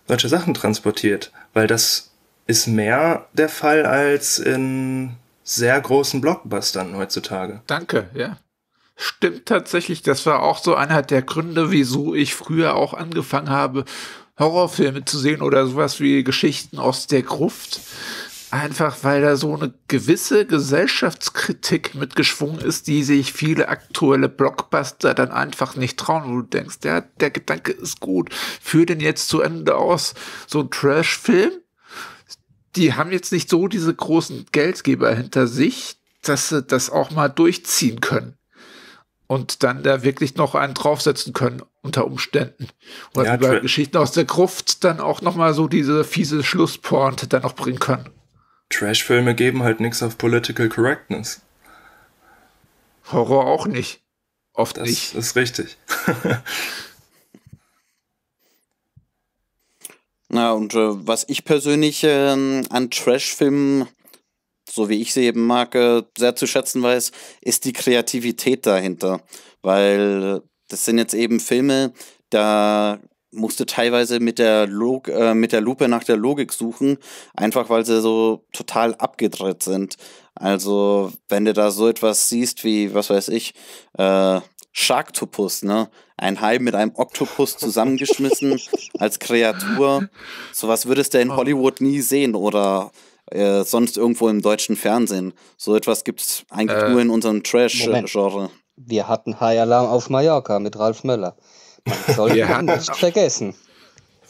solche Sachen transportiert. Weil das ist mehr der Fall als in sehr großen Blockbustern heutzutage. Danke, ja. Stimmt tatsächlich, das war auch so einer der Gründe, wieso ich früher auch angefangen habe, Horrorfilme zu sehen oder sowas wie Geschichten aus der Gruft. Einfach weil da so eine gewisse Gesellschaftskritik mitgeschwungen ist, die sich viele aktuelle Blockbuster dann einfach nicht trauen, wo du denkst, ja, der Gedanke ist gut, führ den jetzt zu Ende aus. So ein Trash-Film, die haben jetzt nicht so diese großen Geldgeber hinter sich, dass sie das auch mal durchziehen können und dann da wirklich noch einen draufsetzen können unter Umständen. Oder ja, über Geschichten aus der Gruft dann auch noch mal so diese fiese Schlussporte dann noch bringen können. Trashfilme geben halt nichts auf Political Correctness. Horror auch nicht. Oft das nicht. Das ist richtig. Na, und äh, was ich persönlich äh, an Trashfilmen so wie ich sie eben mag, äh, sehr zu schätzen weiß, ist die Kreativität dahinter. Weil das sind jetzt eben Filme, da musste teilweise mit der, Log äh, mit der Lupe nach der Logik suchen, einfach weil sie so total abgedreht sind. Also, wenn du da so etwas siehst wie, was weiß ich, äh, Sharktopus, ne? Ein Hai mit einem Oktopus zusammengeschmissen als Kreatur. Sowas würdest du in oh. Hollywood nie sehen oder äh, sonst irgendwo im deutschen Fernsehen. So etwas gibt es eigentlich äh, nur in unserem Trash-Genre. Wir hatten High Alarm auf Mallorca mit Ralf Möller. Man soll ihn nicht vergessen.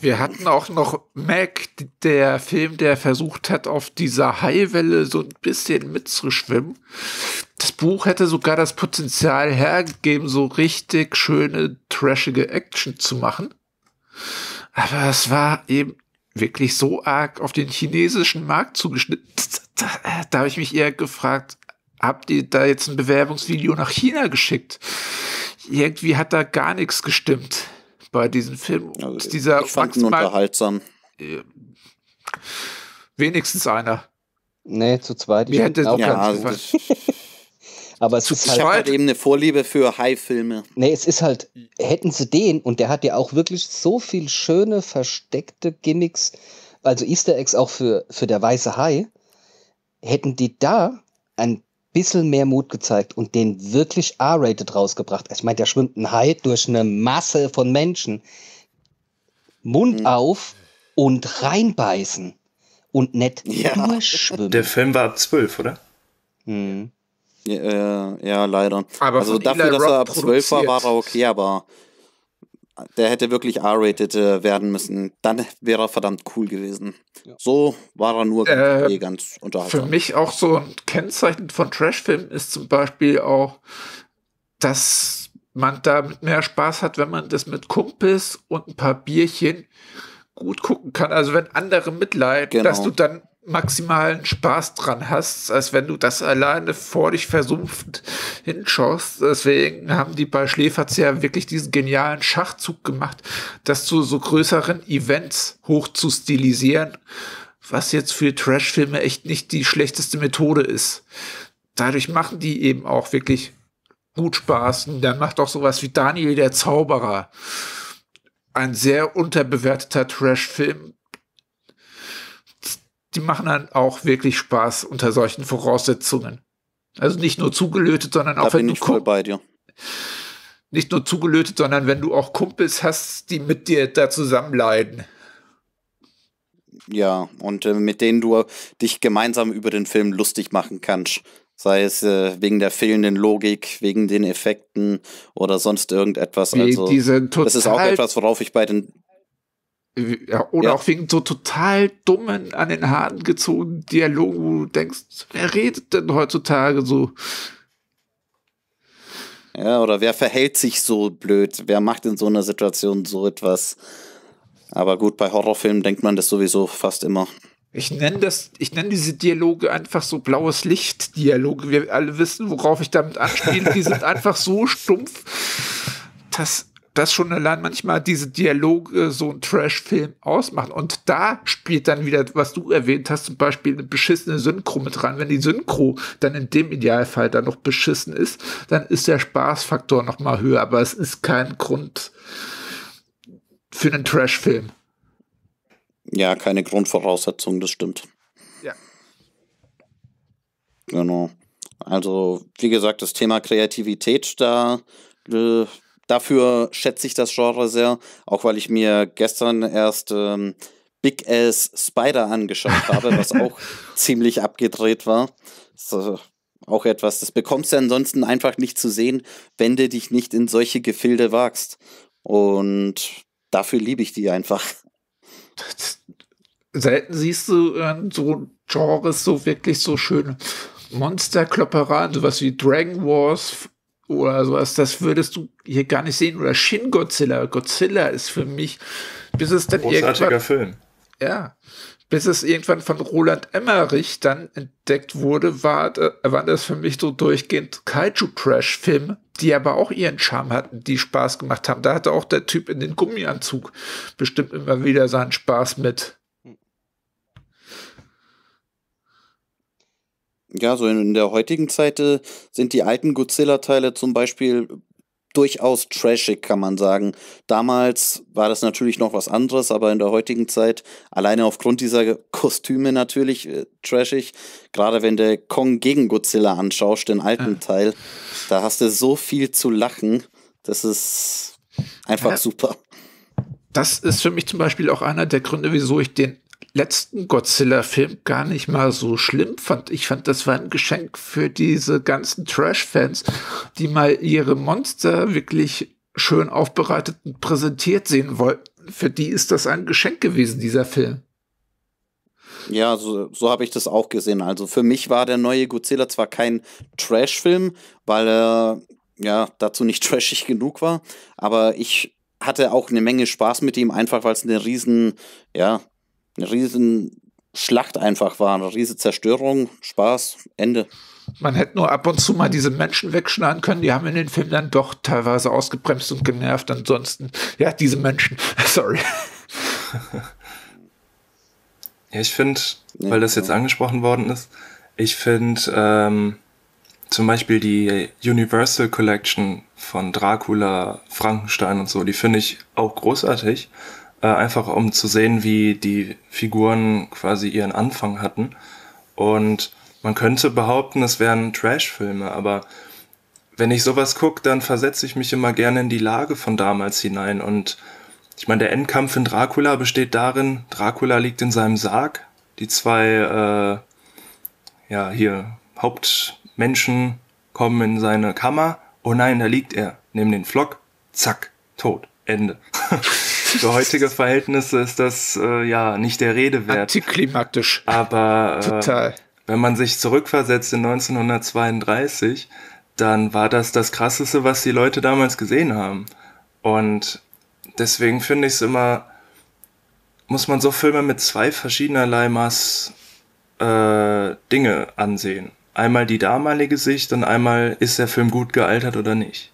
Wir hatten auch noch Mac, der Film, der versucht hat, auf dieser Haiwelle so ein bisschen mitzuschwimmen. Das Buch hätte sogar das Potenzial hergegeben, so richtig schöne, trashige Action zu machen. Aber es war eben wirklich so arg auf den chinesischen Markt zugeschnitten. Da, da habe ich mich eher gefragt, habt ihr da jetzt ein Bewerbungsvideo nach China geschickt? Irgendwie hat da gar nichts gestimmt bei diesem Film. Also dieser ich fand ihn unterhaltsam. Äh, wenigstens einer. Nee, zu zweit. Mir hätte auch ja, Aber es ist ich halt, habe halt eben eine Vorliebe für High-Filme. Nee, es ist halt, hätten sie den, und der hat ja auch wirklich so viel schöne, versteckte Gimmicks, also Easter Eggs auch für, für der weiße Hai, hätten die da ein bisschen mehr Mut gezeigt und den wirklich R-rated rausgebracht. Ich meine, der schwimmt ein Hai durch eine Masse von Menschen. Mund mhm. auf und reinbeißen und nicht ja. durchschwimmen. Der Film war ab zwölf, oder? Mhm. Ja, äh, ja, leider. Aber also dafür, dass er ab 12 war, war er okay, aber der hätte wirklich R-rated äh, werden müssen. Dann wäre er verdammt cool gewesen. Ja. So war er nur äh, eh ganz unterhaltsam. Für mich auch so ein Kennzeichen von Trashfilmen ist zum Beispiel auch, dass man damit mehr Spaß hat, wenn man das mit Kumpels und ein paar Bierchen gut gucken kann. Also wenn andere mitleiden, genau. dass du dann maximalen Spaß dran hast, als wenn du das alleine vor dich versumpft hinschaust. Deswegen haben die bei Schläferz ja wirklich diesen genialen Schachzug gemacht, das zu so größeren Events hoch zu stilisieren, was jetzt für Trash-Filme echt nicht die schlechteste Methode ist. Dadurch machen die eben auch wirklich gut Spaß. Und dann macht auch sowas wie Daniel der Zauberer. Ein sehr unterbewerteter Trash-Film. Die machen dann auch wirklich Spaß unter solchen Voraussetzungen. Also nicht nur zugelötet, sondern auch da wenn bin du ich voll bei dir. nicht nur zugelötet, sondern wenn du auch Kumpels hast, die mit dir da zusammen leiden. Ja, und äh, mit denen du dich gemeinsam über den Film lustig machen kannst. Sei es äh, wegen der fehlenden Logik, wegen den Effekten oder sonst irgendetwas. Also, das ist auch etwas, worauf ich bei den. Ja, oder Ja. auch wegen so total dummen, an den Haaren gezogenen Dialogen, wo du denkst, wer redet denn heutzutage so? Ja, oder wer verhält sich so blöd? Wer macht in so einer Situation so etwas? Aber gut, bei Horrorfilmen denkt man das sowieso fast immer. Ich nenne das, ich nenne diese Dialoge einfach so blaues Licht-Dialoge. Wir alle wissen, worauf ich damit anspiele. Die sind einfach so stumpf, dass das schon allein manchmal diese Dialoge so ein Trash-Film ausmachen. Und da spielt dann wieder, was du erwähnt hast, zum Beispiel eine beschissene Synchro mit rein. Wenn die Synchro dann in dem Idealfall dann noch beschissen ist, dann ist der Spaßfaktor noch mal höher. Aber es ist kein Grund für einen Trash-Film. Ja, keine Grundvoraussetzung, das stimmt. Ja. Genau. Also, wie gesagt, das Thema Kreativität, da äh, dafür schätze ich das Genre sehr, auch weil ich mir gestern erst ähm, Big Ass Spider angeschaut habe, was auch ziemlich abgedreht war. Das, äh, auch etwas, das bekommst du ansonsten einfach nicht zu sehen, wenn du dich nicht in solche Gefilde wagst. Und dafür liebe ich die einfach. selten siehst du in so Genres so wirklich so schöne Monsterkloppereien, sowas wie Dragon Wars oder sowas, das würdest du hier gar nicht sehen. Oder Shin Godzilla. Godzilla ist für mich, bis es dann Großartiger irgendwann, Film. ja, bis es irgendwann von Roland Emmerich dann entdeckt wurde, war, waren das für mich so durchgehend Kaiju-Trash-Filme, die aber auch ihren Charme hatten, die Spaß gemacht haben. Da hatte auch der Typ in den Gummianzug bestimmt immer wieder seinen Spaß mit. Ja, so in der heutigen Zeit äh, sind die alten Godzilla-Teile zum Beispiel durchaus trashig, kann man sagen. Damals war das natürlich noch was anderes, aber in der heutigen Zeit, alleine aufgrund dieser Kostüme natürlich äh, trashig. Gerade wenn du Kong gegen Godzilla anschaust, den alten Teil, da hast du so viel zu lachen. Das ist einfach Ja. super. Das ist für mich zum Beispiel auch einer der Gründe, wieso ich den letzten Godzilla-Film gar nicht mal so schlimm fand. Ich fand, das war ein Geschenk für diese ganzen Trash-Fans, die mal ihre Monster wirklich schön aufbereitet und präsentiert sehen wollten. Für die ist das ein Geschenk gewesen, dieser Film. Ja, so, so habe ich das auch gesehen. Also für mich war der neue Godzilla zwar kein Trash-Film, weil er ja dazu nicht trashig genug war, aber ich hatte auch eine Menge Spaß mit ihm, einfach weil es eine riesen, ja, eine riesen Schlacht einfach war, eine riesen Zerstörung, Spaß, Ende. Man hätte nur ab und zu mal diese Menschen wegschneiden können. Die haben in den Film dann doch teilweise ausgebremst und genervt. Ansonsten, ja, diese Menschen. Sorry. Ja, ich finde, Ja, weil das jetzt ja. angesprochen worden ist, ich finde ähm, zum Beispiel die Universal Collection von Dracula, Frankenstein und so, die finde ich auch großartig. Äh, einfach um zu sehen, wie die Figuren quasi ihren Anfang hatten. Und man könnte behaupten, es wären Trash-Filme, aber wenn ich sowas gucke, dann versetze ich mich immer gerne in die Lage von damals hinein. Und ich meine, der Endkampf in Dracula besteht darin, Dracula liegt in seinem Sarg, die zwei, äh, ja, hier, Hauptmenschen kommen in seine Kammer. Oh nein, da liegt er, nehmen den Flock, zack, tot, Ende. Für heutige Verhältnisse ist das, äh, ja, nicht der Rede wert. Antiklimaktisch. Aber äh, Total. wenn man sich zurückversetzt in 1932, dann war das das Krasseste, was die Leute damals gesehen haben. Und deswegen finde ich es immer, muss man so Filme mit zwei verschiedenerlei Maß äh, Dinge ansehen. Einmal die damalige Sicht und einmal ist der Film gut gealtert oder nicht.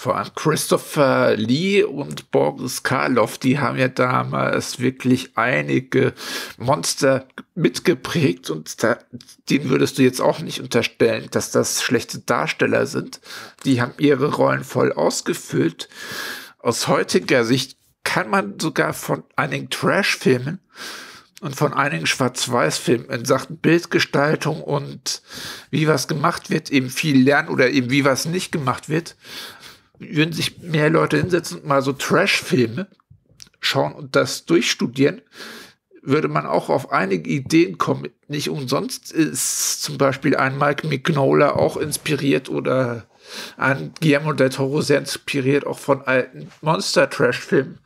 Vor allem Christopher Lee und Boris Karloff, die haben ja damals wirklich einige Monster mitgeprägt und da, denen würdest du jetzt auch nicht unterstellen, dass das schlechte Darsteller sind. Die haben ihre Rollen voll ausgefüllt. Aus heutiger Sicht kann man sogar von einigen Trash-Filmen und von einigen Schwarz-Weiß-Filmen in Sachen Bildgestaltung und wie was gemacht wird, eben viel lernen oder eben wie was nicht gemacht wird, würden sich mehr Leute hinsetzen und mal so Trash-Filme schauen und das durchstudieren, würde man auch auf einige Ideen kommen. Nicht umsonst ist zum Beispiel ein Mike Mignola auch inspiriert oder ein Guillermo del Toro sehr inspiriert auch von alten Monster-Trash-Filmen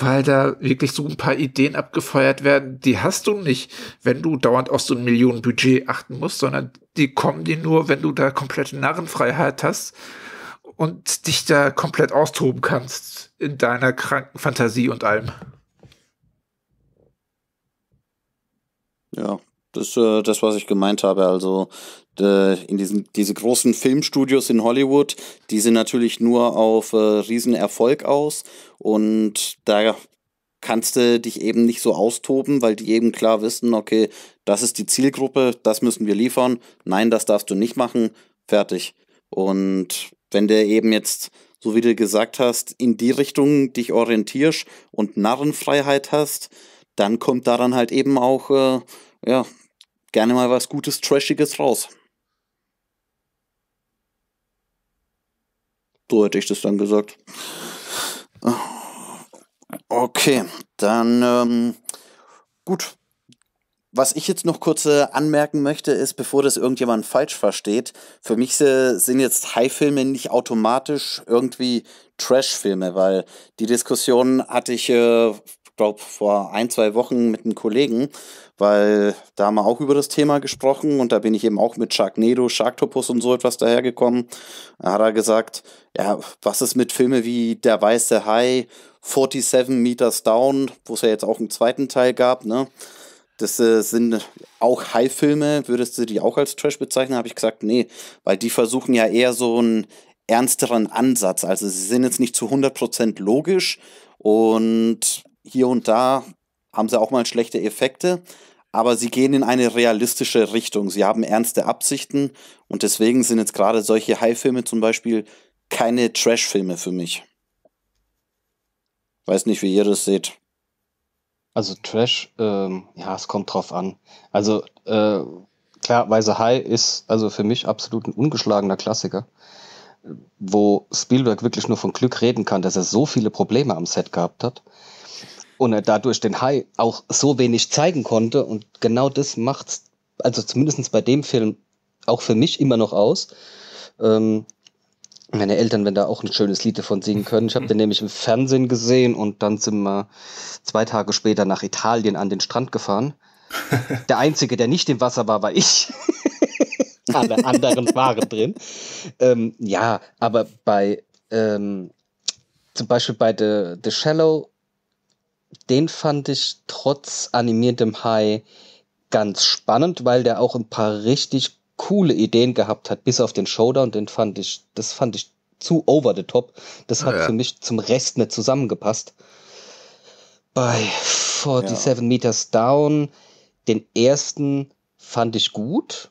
weil da wirklich so ein paar Ideen abgefeuert werden, die hast du nicht, wenn du dauernd auf so ein Millionenbudget achten musst, sondern die kommen dir nur, wenn du da komplette Narrenfreiheit hast und dich da komplett austoben kannst in deiner kranken Fantasie und allem. Ja, das ist äh, das, was ich gemeint habe. Also äh, in diesen diese großen Filmstudios in Hollywood, die sind natürlich nur auf äh, Riesenerfolg aus und da kannst du dich eben nicht so austoben, weil die eben klar wissen, okay, das ist die Zielgruppe, das müssen wir liefern, nein, das darfst du nicht machen, fertig. Und wenn du eben jetzt, so wie du gesagt hast, in die Richtung dich orientierst und Narrenfreiheit hast, dann kommt daran halt eben auch, äh, ja, gerne mal was Gutes, Trashiges raus. So hätte ich das dann gesagt. Okay, dann ähm, gut. Was ich jetzt noch kurz äh, anmerken möchte, ist, bevor das irgendjemand falsch versteht, für mich äh, sind jetzt High-Filme nicht automatisch irgendwie Trash-Filme, weil die Diskussion hatte ich, äh, glaube vor ein, zwei Wochen mit einem Kollegen, weil da haben wir auch über das Thema gesprochen und da bin ich eben auch mit Sharknado, Sharktopus und so etwas dahergekommen. Da hat er gesagt, ja, was ist mit Filmen wie Der Weiße Hai, 47 Meters Down, wo es ja jetzt auch einen zweiten Teil gab, ne? Das äh, sind auch Hai-Filme, würdest du die auch als Trash bezeichnen? Habe ich gesagt, nee, weil die versuchen ja eher so einen ernsteren Ansatz. Also sie sind jetzt nicht zu 100% logisch und hier und da haben sie auch mal schlechte Effekte, aber sie gehen in eine realistische Richtung. Sie haben ernste Absichten und deswegen sind jetzt gerade solche High-Filme zum Beispiel keine Trash-Filme für mich. Weiß nicht, wie ihr das seht. Also Trash, ähm, ja, es kommt drauf an. Also äh, klar, Weise High ist also für mich absolut ein ungeschlagener Klassiker, wo Spielberg wirklich nur von Glück reden kann, dass er so viele Probleme am Set gehabt hat und er dadurch den Hai auch so wenig zeigen konnte. Und genau das macht's, also zumindest bei dem Film, auch für mich immer noch aus. Ähm, meine Eltern, wenn da auch ein schönes Lied davon singen können. Ich habe den nämlich im Fernsehen gesehen und dann sind wir zwei Tage später nach Italien an den Strand gefahren. Der Einzige, der nicht im Wasser war, war ich. Alle anderen waren drin. Ähm, ja, aber bei ähm, zum Beispiel bei The, The Shallow den fand ich trotz animiertem Hai ganz spannend, weil der auch ein paar richtig coole Ideen gehabt hat, bis auf den Showdown. Den fand ich, das fand ich zu over the top. Das hat ja. für mich zum Rest nicht zusammengepasst. Bei 47 ja. Meters Down, den ersten fand ich gut.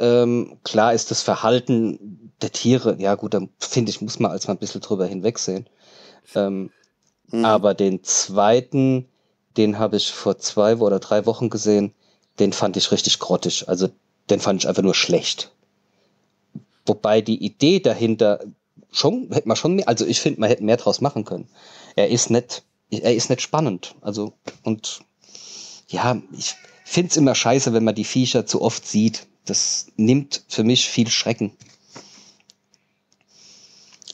Ähm, klar ist das Verhalten der Tiere, ja gut, da finde ich, muss man als mal ein bisschen drüber hinwegsehen. Ähm, Mhm. Aber den zweiten, den habe ich vor zwei oder drei Wochen gesehen, den fand ich richtig grottig. Also den fand ich einfach nur schlecht. Wobei die Idee dahinter schon, hätte man schon mehr, also ich finde, man hätte mehr draus machen können. Er ist nicht, er ist nicht spannend. Also, und ja, ich finde es immer scheiße, wenn man die Viecher zu oft sieht. Das nimmt für mich viel Schrecken.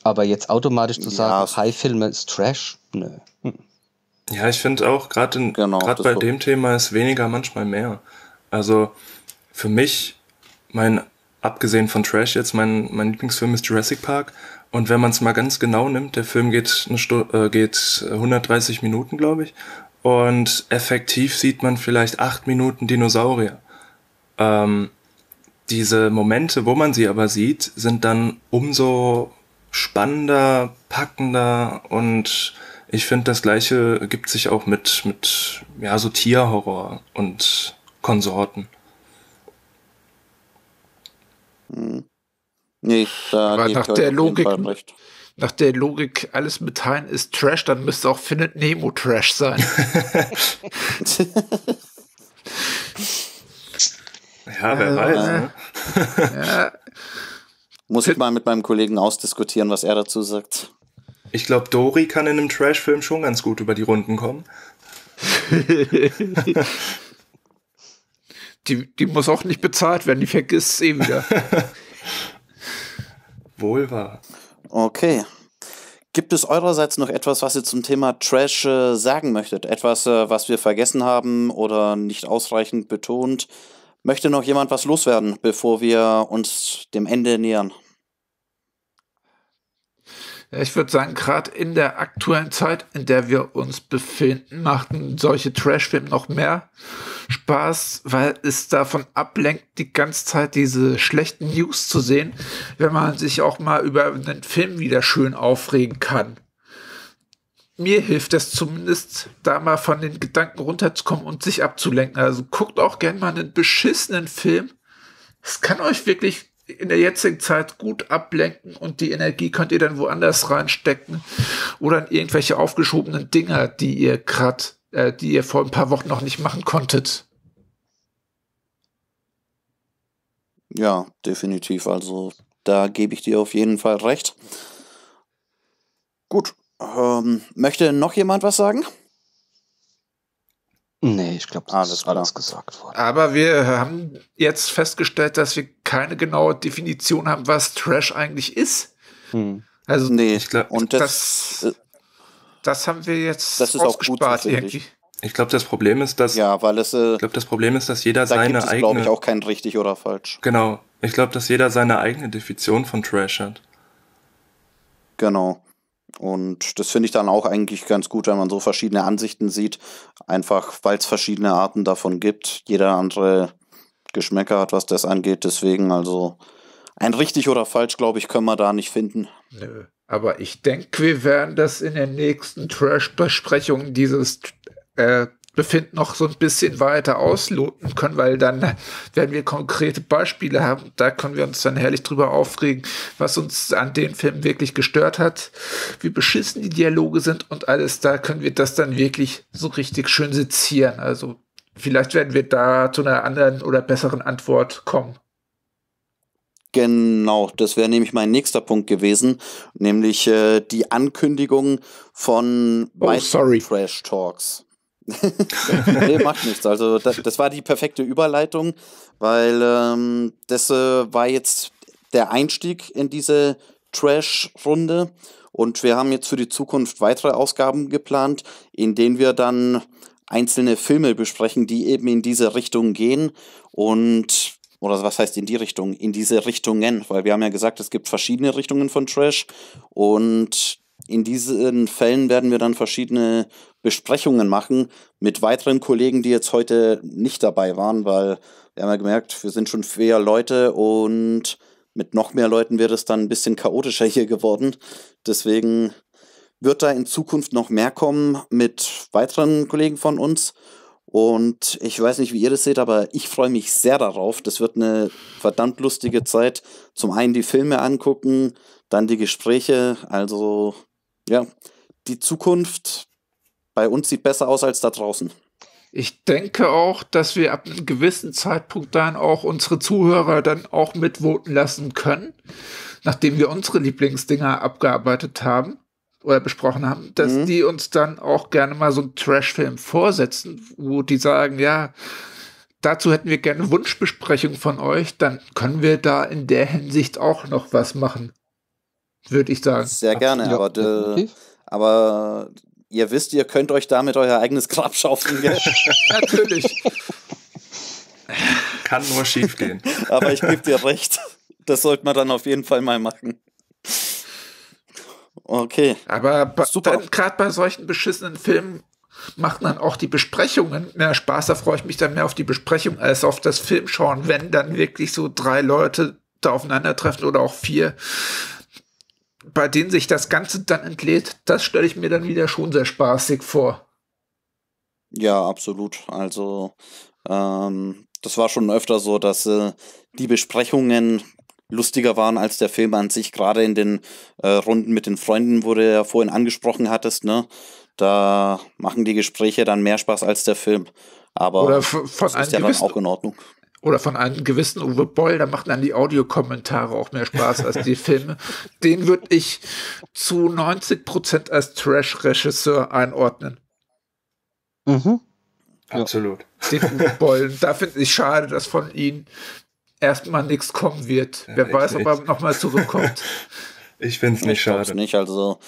Aber jetzt automatisch zu sagen, ja, High-Filme ist Trash, nö. Hm. Ja, ich finde auch, gerade genau, bei dem Thema ist weniger manchmal mehr. Also für mich, mein, abgesehen von Trash jetzt, mein, mein Lieblingsfilm ist Jurassic Park. Und wenn man es mal ganz genau nimmt, der Film geht, eine Stu äh, geht 130 Minuten, glaube ich. Und effektiv sieht man vielleicht acht Minuten Dinosaurier. Ähm, diese Momente, wo man sie aber sieht, sind dann umso spannender, packender und ich finde, das gleiche gibt sich auch mit, mit ja, so Tierhorror und Konsorten. Hm. Nee, da Aber nach der Logik, nach der Logik, alles mit Teilen ist Trash, dann müsste auch Findet Nemo Trash sein. ja, wer äh, weiß. Ne? ja. Muss ich mal mit meinem Kollegen ausdiskutieren, was er dazu sagt. Ich glaube, Dory kann in einem Trash-Film schon ganz gut über die Runden kommen. die, die muss auch nicht bezahlt werden, die vergisst es eh wieder. Wohl wahr. Okay. Gibt es eurerseits noch etwas, was ihr zum Thema Trash äh, sagen möchtet? Etwas, äh, was wir vergessen haben oder nicht ausreichend betont? Möchte noch jemand was loswerden, bevor wir uns dem Ende nähern? Ich würde sagen, gerade in der aktuellen Zeit, in der wir uns befinden, machten solche Trashfilme noch mehr Spaß, weil es davon ablenkt, die ganze Zeit diese schlechten News zu sehen, wenn man sich auch mal über einen Film wieder schön aufregen kann. Mir hilft es zumindest, da mal von den Gedanken runterzukommen und sich abzulenken. Also guckt auch gern mal einen beschissenen Film. Es kann euch wirklich in der jetzigen Zeit gut ablenken und die Energie könnt ihr dann woanders reinstecken oder in irgendwelche aufgeschobenen Dinger, die ihr gerade, äh, die ihr vor ein paar Wochen noch nicht machen konntet. Ja, definitiv. Also da gebe ich dir auf jeden Fall recht. Gut. Ähm, möchte noch jemand was sagen? Nee, ich glaube, das ist alles gesagt worden. Aber wir haben jetzt festgestellt, dass wir keine genaue Definition haben, was Trash eigentlich ist. Hm. Also, nee, ich glaube, und das, das, das, haben wir jetzt das ist auch gut irgendwie. Ich glaube, das Problem ist, dass ja, weil es äh, ich glaube, das Problem ist, dass jeder da seine gibt es, eigene glaube ich auch kein richtig oder falsch. Genau. Ich glaube, dass jeder seine eigene Definition von Trash hat. Genau. Und das finde ich dann auch eigentlich ganz gut, wenn man so verschiedene Ansichten sieht. Einfach, weil es verschiedene Arten davon gibt. Jeder andere Geschmäcker hat, was das angeht. Deswegen, also ein richtig oder falsch, glaube ich, können wir da nicht finden. Nö. Aber ich denke, wir werden das in den nächsten Trash-Besprechungen dieses äh, Befinden noch so ein bisschen weiter ausloten können, weil dann werden wir konkrete Beispiele haben. Da können wir uns dann herrlich drüber aufregen, was uns an den Filmen wirklich gestört hat, wie beschissen die Dialoge sind und alles. Da können wir das dann wirklich so richtig schön sezieren. Also vielleicht werden wir da zu einer anderen oder besseren Antwort kommen. Genau, das wäre nämlich mein nächster Punkt gewesen, nämlich äh, die Ankündigung von oh, sorry. Trash Talks. Nee, macht nichts. Also das, das, war die perfekte Überleitung, weil ähm, das äh, war jetzt der Einstieg in diese Trash-Runde. Und wir haben jetzt für die Zukunft weitere Ausgaben geplant, in denen wir dann einzelne Filme besprechen, die eben in diese Richtung gehen. Und, oder was heißt in die Richtung? In diese Richtungen, weil wir haben ja gesagt, es gibt verschiedene Richtungen von Trash. Und in diesen Fällen werden wir dann verschiedene Besprechungen machen mit weiteren Kollegen, die jetzt heute nicht dabei waren, weil wir haben ja gemerkt, wir sind schon vier Leute und mit noch mehr Leuten wird es dann ein bisschen chaotischer hier geworden. Deswegen wird da in Zukunft noch mehr kommen mit weiteren Kollegen von uns. Und ich weiß nicht, wie ihr das seht, aber ich freue mich sehr darauf. Das wird eine verdammt lustige Zeit. Zum einen die Filme angucken, dann die Gespräche. Also ja, die Zukunft bei uns sieht besser aus als da draußen. Ich denke auch, dass wir ab einem gewissen Zeitpunkt dann auch unsere Zuhörer dann auch mitvoten lassen können, nachdem wir unsere Lieblingsdinger abgearbeitet haben oder besprochen haben, dass mhm. die uns dann auch gerne mal so einen Trashfilm vorsetzen, wo die sagen, ja, dazu hätten wir gerne Wunschbesprechung von euch, dann können wir da in der Hinsicht auch noch was machen. Würde ich sagen. Sehr gerne, ja, aber, de, aber ihr wisst, ihr könnt euch damit euer eigenes Grab schaufeln. Gell? Natürlich. Kann nur schief gehen. Aber ich gebe dir recht. Das sollte man dann auf jeden Fall mal machen. Okay. Aber gerade bei solchen beschissenen Filmen machen dann auch die Besprechungen mehr Spaß. Da freue ich mich dann mehr auf die Besprechung als auf das Filmschauen, wenn dann wirklich so drei Leute da aufeinandertreffen oder auch vier bei denen sich das Ganze dann entlädt, das stelle ich mir dann wieder schon sehr spaßig vor. Ja, absolut. Also ähm, das war schon öfter so, dass äh, die Besprechungen lustiger waren als der Film an sich. Gerade in den äh, Runden mit den Freunden, wo du ja vorhin angesprochen hattest, ne? Da machen die Gespräche dann mehr Spaß als der Film. Aber Oder von, das ist ja dann auch in Ordnung. Oder von einem gewissen Uwe Boll, da machen dann die Audiokommentare auch mehr Spaß als die Filme. Den würde ich zu 90 Prozent als Trash-Regisseur einordnen. Mhm. Absolut. Den Uwe Boll. Da finde ich schade, dass von ihm erstmal nichts kommen wird. Wer ich weiß, ob er nochmal zurückkommt. Ich finde es nicht ich schade. nicht. Also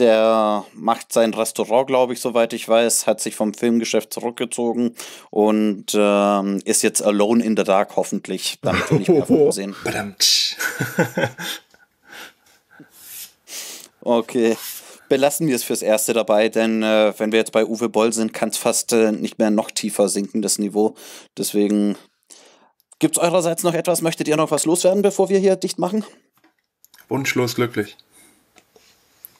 der macht sein Restaurant, glaube ich, soweit ich weiß, hat sich vom Filmgeschäft zurückgezogen und ähm, ist jetzt alone in the dark, hoffentlich. Damit will ich mehr von sehen. Okay. Belassen wir es fürs Erste dabei, denn äh, wenn wir jetzt bei Uwe Boll sind, kann es fast äh, nicht mehr noch tiefer sinken, das Niveau. Deswegen gibt es eurerseits noch etwas? Möchtet ihr noch was loswerden, bevor wir hier dicht machen? Wunschlos glücklich.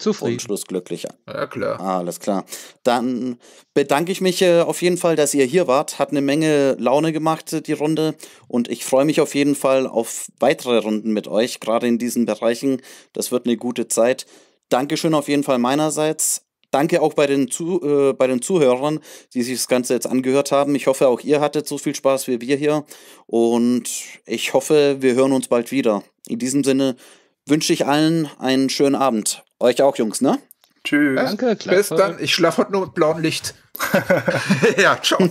Zufrieden. Und schlussglücklich. Ja, klar. Alles klar. Dann bedanke ich mich äh, auf jeden Fall, dass ihr hier wart. Hat eine Menge Laune gemacht, äh, die Runde. Und ich freue mich auf jeden Fall auf weitere Runden mit euch, gerade in diesen Bereichen. Das wird eine gute Zeit. Dankeschön auf jeden Fall meinerseits. Danke auch bei den, Zu äh, bei den Zuhörern, die sich das Ganze jetzt angehört haben. Ich hoffe, auch ihr hattet so viel Spaß wie wir hier. Und ich hoffe, wir hören uns bald wieder. In diesem Sinne wünsche ich allen einen schönen Abend. Euch auch, Jungs, ne? Tschüss. Danke, klasse. Bis dann. Ich schlafe heute nur mit blauem Licht. ja, ciao.